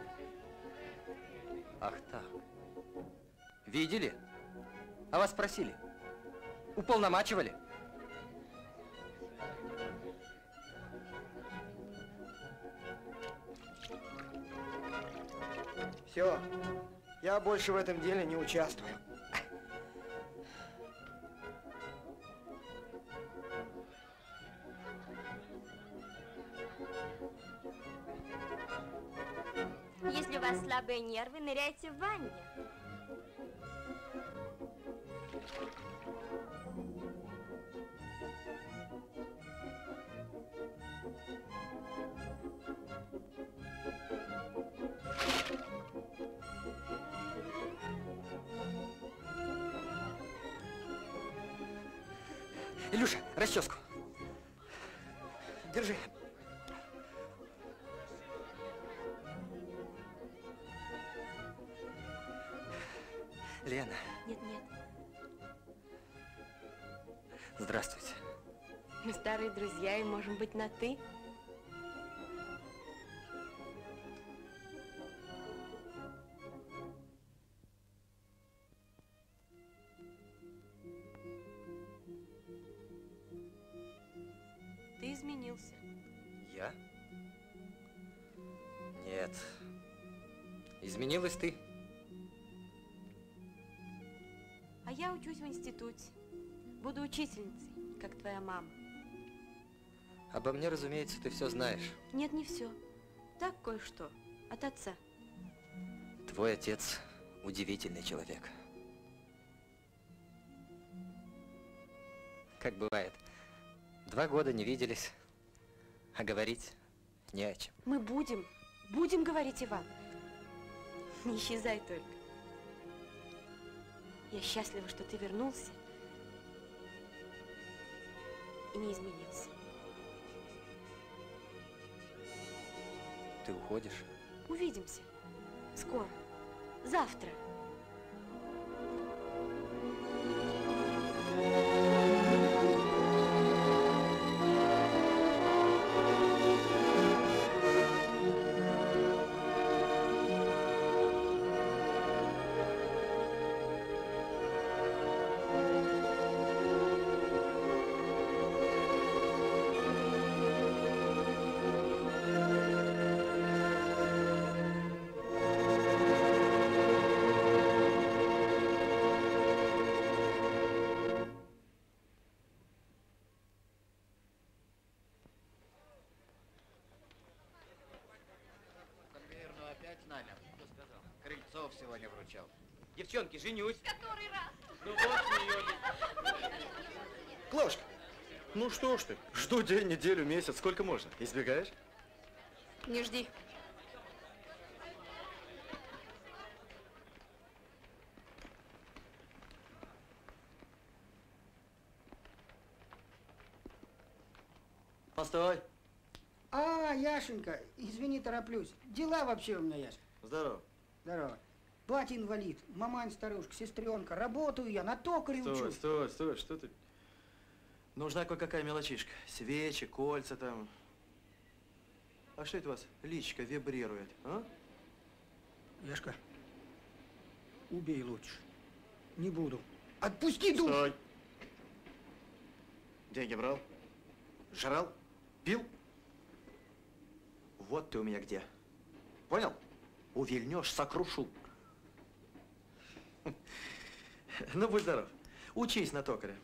Speaker 2: Ах так. Видели? А вас спросили? Уполномачивали?
Speaker 6: Все, я больше в этом деле не участвую.
Speaker 24: Вас слабые нервы, ныряйте в ванне.
Speaker 2: Илюша, расческу.
Speaker 6: Держи.
Speaker 10: Старые друзья и можем быть на «ты». Ты изменился.
Speaker 2: Я? Нет. Изменилась ты?
Speaker 10: А я учусь в институте. Буду учительницей, как твоя мама.
Speaker 2: Обо мне, разумеется, ты все знаешь.
Speaker 10: Нет, не все. Так кое-что. От отца.
Speaker 2: Твой отец удивительный человек. Как бывает, два года не виделись, а говорить не о чем.
Speaker 10: Мы будем, будем говорить, Иван. Не исчезай только. Я счастлива, что ты вернулся и не изменился.
Speaker 2: Ты уходишь?
Speaker 10: Увидимся. Скоро. Завтра.
Speaker 25: цветов сегодня вручал.
Speaker 12: Девчонки, женюсь.
Speaker 11: Который раз.
Speaker 12: Ну вот, смеете.
Speaker 14: Клавушка, ну что ж ты, жду день, неделю, месяц, сколько можно? Избегаешь?
Speaker 10: Не жди.
Speaker 14: Постой.
Speaker 22: А, Яшенька, извини, тороплюсь. Дела вообще у меня, Яшка.
Speaker 14: Здорово.
Speaker 22: Здорово. Батя инвалид, мамань старушка, сестренка. Работаю я, на токаре
Speaker 14: Стой,
Speaker 22: учусь.
Speaker 14: стой, стой, что ты? Нужна кое-какая мелочишка. Свечи, кольца там. А что это у вас личка вибрирует, а?
Speaker 22: Яшка, убей лучше. Не буду. Отпусти душу.
Speaker 14: Стой. Деньги брал? Жрал? Пил? Вот ты у меня где. Понял? Увильнешь, сокрушу. Ну, будь здоров. Учись на токаря.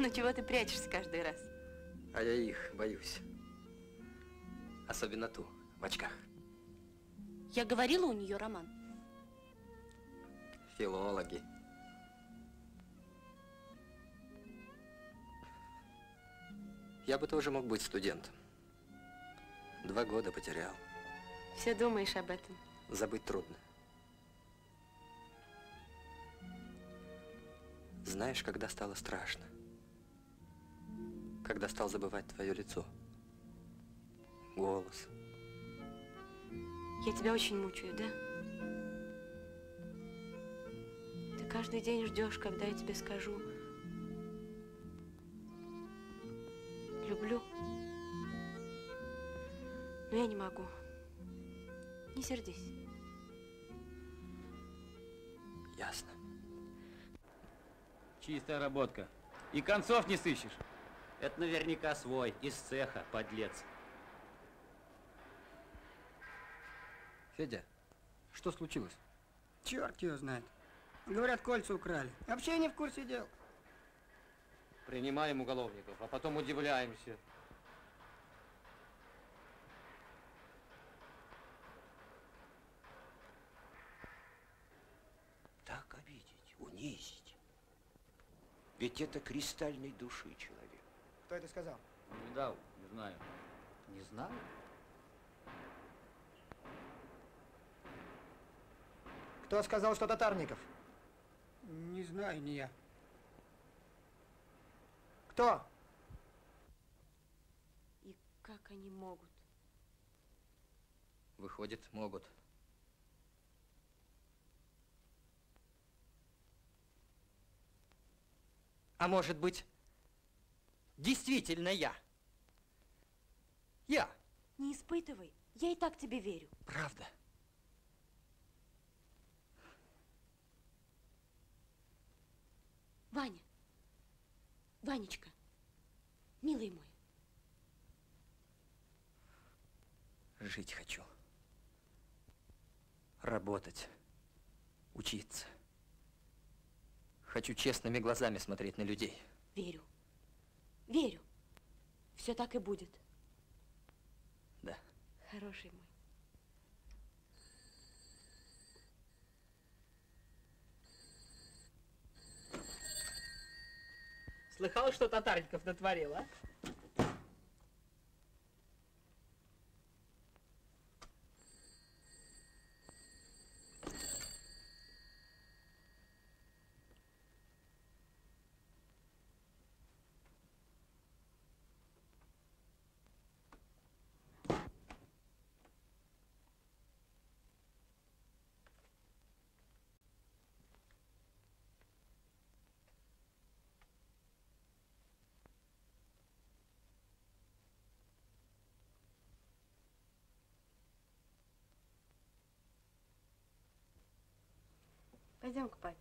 Speaker 10: Ну чего ты прячешься каждый раз?
Speaker 2: А я их боюсь. Особенно ту, в очках.
Speaker 26: Я говорила у нее роман.
Speaker 2: Филологи. Я бы тоже мог быть студентом. Два года потерял.
Speaker 10: Все думаешь об этом.
Speaker 2: Забыть трудно. Знаешь, когда стало страшно? Когда стал забывать твое лицо. Голос.
Speaker 10: Я тебя очень мучаю, да? Каждый день ждешь, когда я тебе скажу. Люблю. Но я не могу. Не сердись.
Speaker 2: Ясно.
Speaker 27: Чистая работка. И концов не сыщешь. Это наверняка свой, из цеха, подлец.
Speaker 2: Федя, что случилось?
Speaker 22: Черт его знает. Говорят, кольца украли. Вообще не в курсе дел.
Speaker 12: Принимаем уголовников, а потом удивляемся.
Speaker 1: Так обидеть, унизить. Ведь это кристальной души человек.
Speaker 22: Кто это сказал?
Speaker 27: Не видал, не знаю.
Speaker 22: Не знаю.
Speaker 7: Кто сказал, что татарников?
Speaker 22: Не знаю, не я.
Speaker 7: Кто?
Speaker 10: И как они могут?
Speaker 2: Выходит, могут.
Speaker 4: А может быть, действительно я? Я.
Speaker 26: Не испытывай. Я и так тебе верю.
Speaker 4: Правда.
Speaker 26: Ваня. Ванечка. Милый мой.
Speaker 2: Жить хочу. Работать. Учиться. Хочу честными глазами смотреть на людей.
Speaker 26: Верю. Верю. Все так и будет.
Speaker 2: Да.
Speaker 10: Хороший мой.
Speaker 4: Слыхал, что Татарников натворил,
Speaker 10: Пойдем к папе.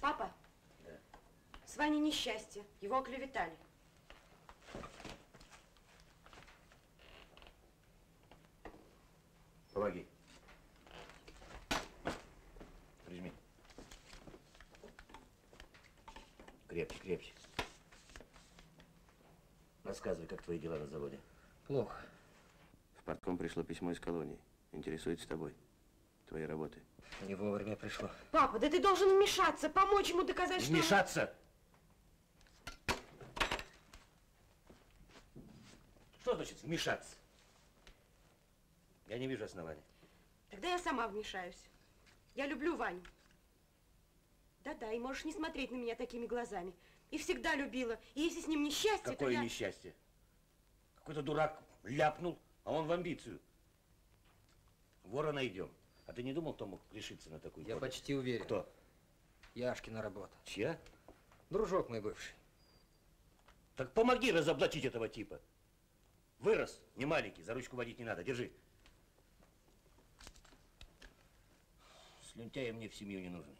Speaker 10: Папа, с Ваней несчастье. Его оклеветали.
Speaker 1: Твои дела на заводе.
Speaker 2: Плохо.
Speaker 28: В портком пришло письмо из колонии. Интересуется тобой. Твоей работы.
Speaker 2: Не вовремя пришло.
Speaker 10: Папа, да ты должен вмешаться, помочь ему доказать, что...
Speaker 1: Вмешаться! Что значит вмешаться? Я не вижу оснований.
Speaker 10: Тогда я сама вмешаюсь. Я люблю Ваню. Да-да, и можешь не смотреть на меня такими глазами. И всегда любила. И если с ним несчастье, то
Speaker 1: Какое
Speaker 10: я...
Speaker 1: несчастье? Какой-то дурак ляпнул, а он в амбицию. Вора найдем. А ты не думал, кто мог решиться на такую
Speaker 2: Я
Speaker 1: подлость?
Speaker 2: почти уверен.
Speaker 1: Кто?
Speaker 2: Яшкина работа.
Speaker 1: Чья?
Speaker 2: Дружок мой бывший.
Speaker 1: Так помоги разоблачить этого типа. Вырос, не маленький, за ручку водить не надо. Держи. Слюнтяи мне в семью не нужны.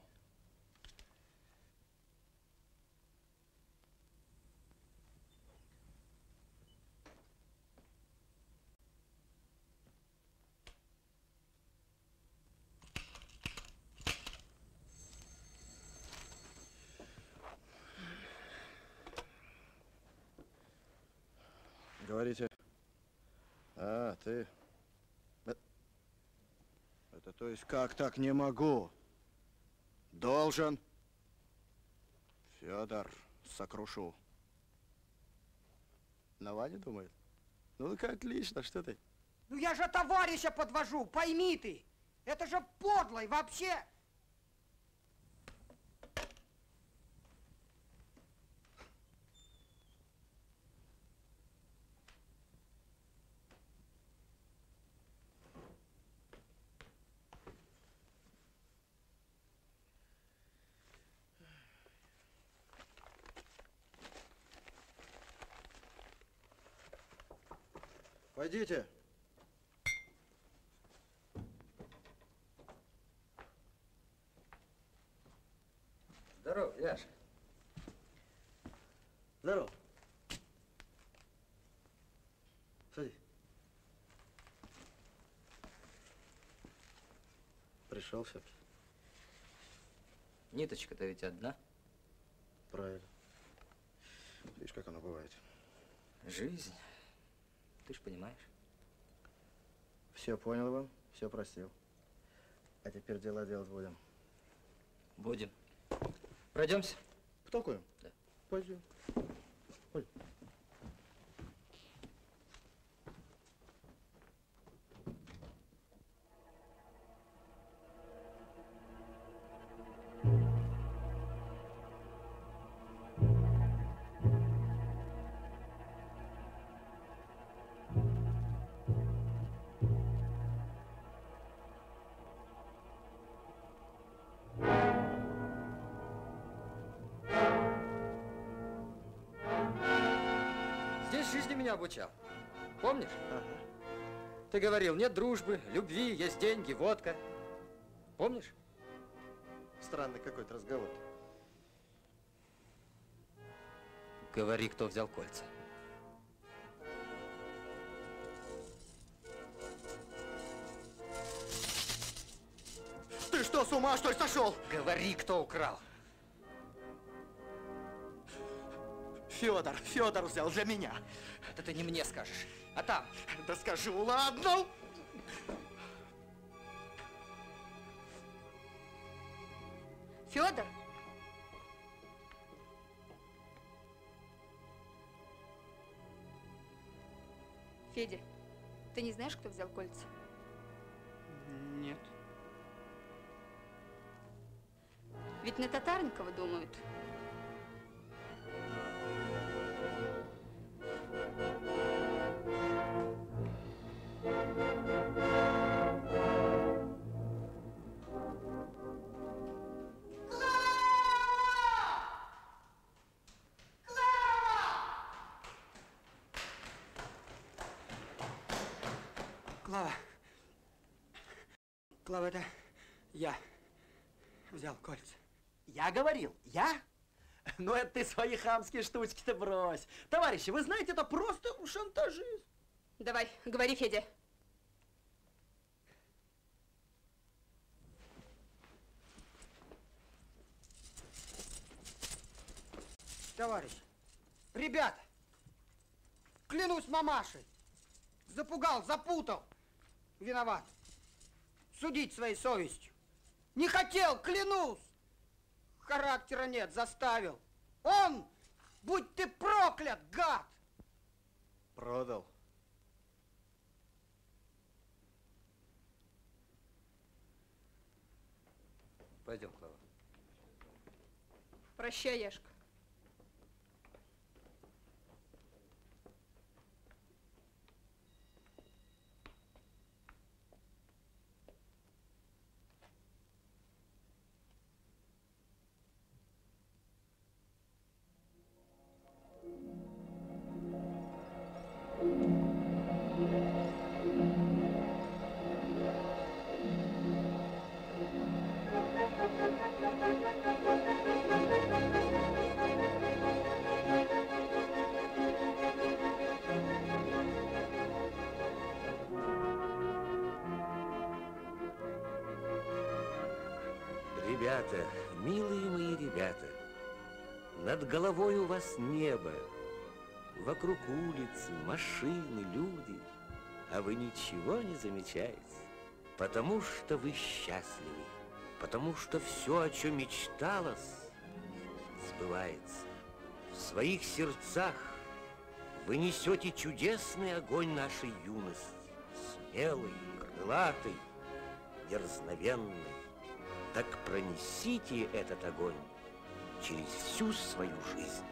Speaker 14: Говорите. А, ты... Э, Это то есть как так не могу? Должен. Федор, сокрушу. На Ваню думает? Ну, так отлично, что ты?
Speaker 22: Ну я же товарища подвожу, пойми ты. Это же подлый вообще.
Speaker 14: Пойдите.
Speaker 2: Здорово, Яша.
Speaker 14: Здорово. Садись. Пришел все-таки.
Speaker 2: Ниточка-то ведь одна.
Speaker 14: Правильно. Видишь, как оно бывает.
Speaker 2: Жизнь. Ты ж понимаешь.
Speaker 14: Все понял вам, все простил. А теперь дела делать будем.
Speaker 2: Будем. Пройдемся?
Speaker 14: Потолкуем?
Speaker 2: Да.
Speaker 14: Пойдем. Пойдем.
Speaker 2: Обучал. Помнишь? Ты говорил, нет дружбы, любви, есть деньги, водка. Помнишь?
Speaker 14: Странный какой-то разговор.
Speaker 2: Говори, кто взял кольца.
Speaker 14: Ты что, с ума, что ли, сошел?
Speaker 2: Говори, кто украл.
Speaker 14: Федор, Федор взял для меня.
Speaker 2: Это ты не мне скажешь, а там.
Speaker 14: Да скажу, ладно.
Speaker 15: Федор? Федя, ты не знаешь, кто взял кольца?
Speaker 29: Нет.
Speaker 15: Ведь на Татарникова думают.
Speaker 22: Клава, это я взял кольца.
Speaker 13: Я говорил, я? Ну, это ты свои хамские штучки-то брось. Товарищи, вы знаете, это просто шантажист.
Speaker 15: Давай, говори, Федя.
Speaker 22: Товарищ, ребята, клянусь мамашей, запугал, запутал, виноват. Судить своей совестью. Не хотел, клянусь. Характера нет, заставил. Он, будь ты проклят, гад!
Speaker 13: Продал.
Speaker 2: Пойдем, Клава.
Speaker 15: Прощай, Яшка.
Speaker 1: Вас небо, вокруг улицы, машины, люди, а вы ничего не замечаете, потому что вы счастливы, потому что все, о чем мечталось, сбывается. В своих сердцах вы несете чудесный огонь нашей юности, смелый, крылатый, дерзновенный. Так пронесите этот огонь через всю свою жизнь.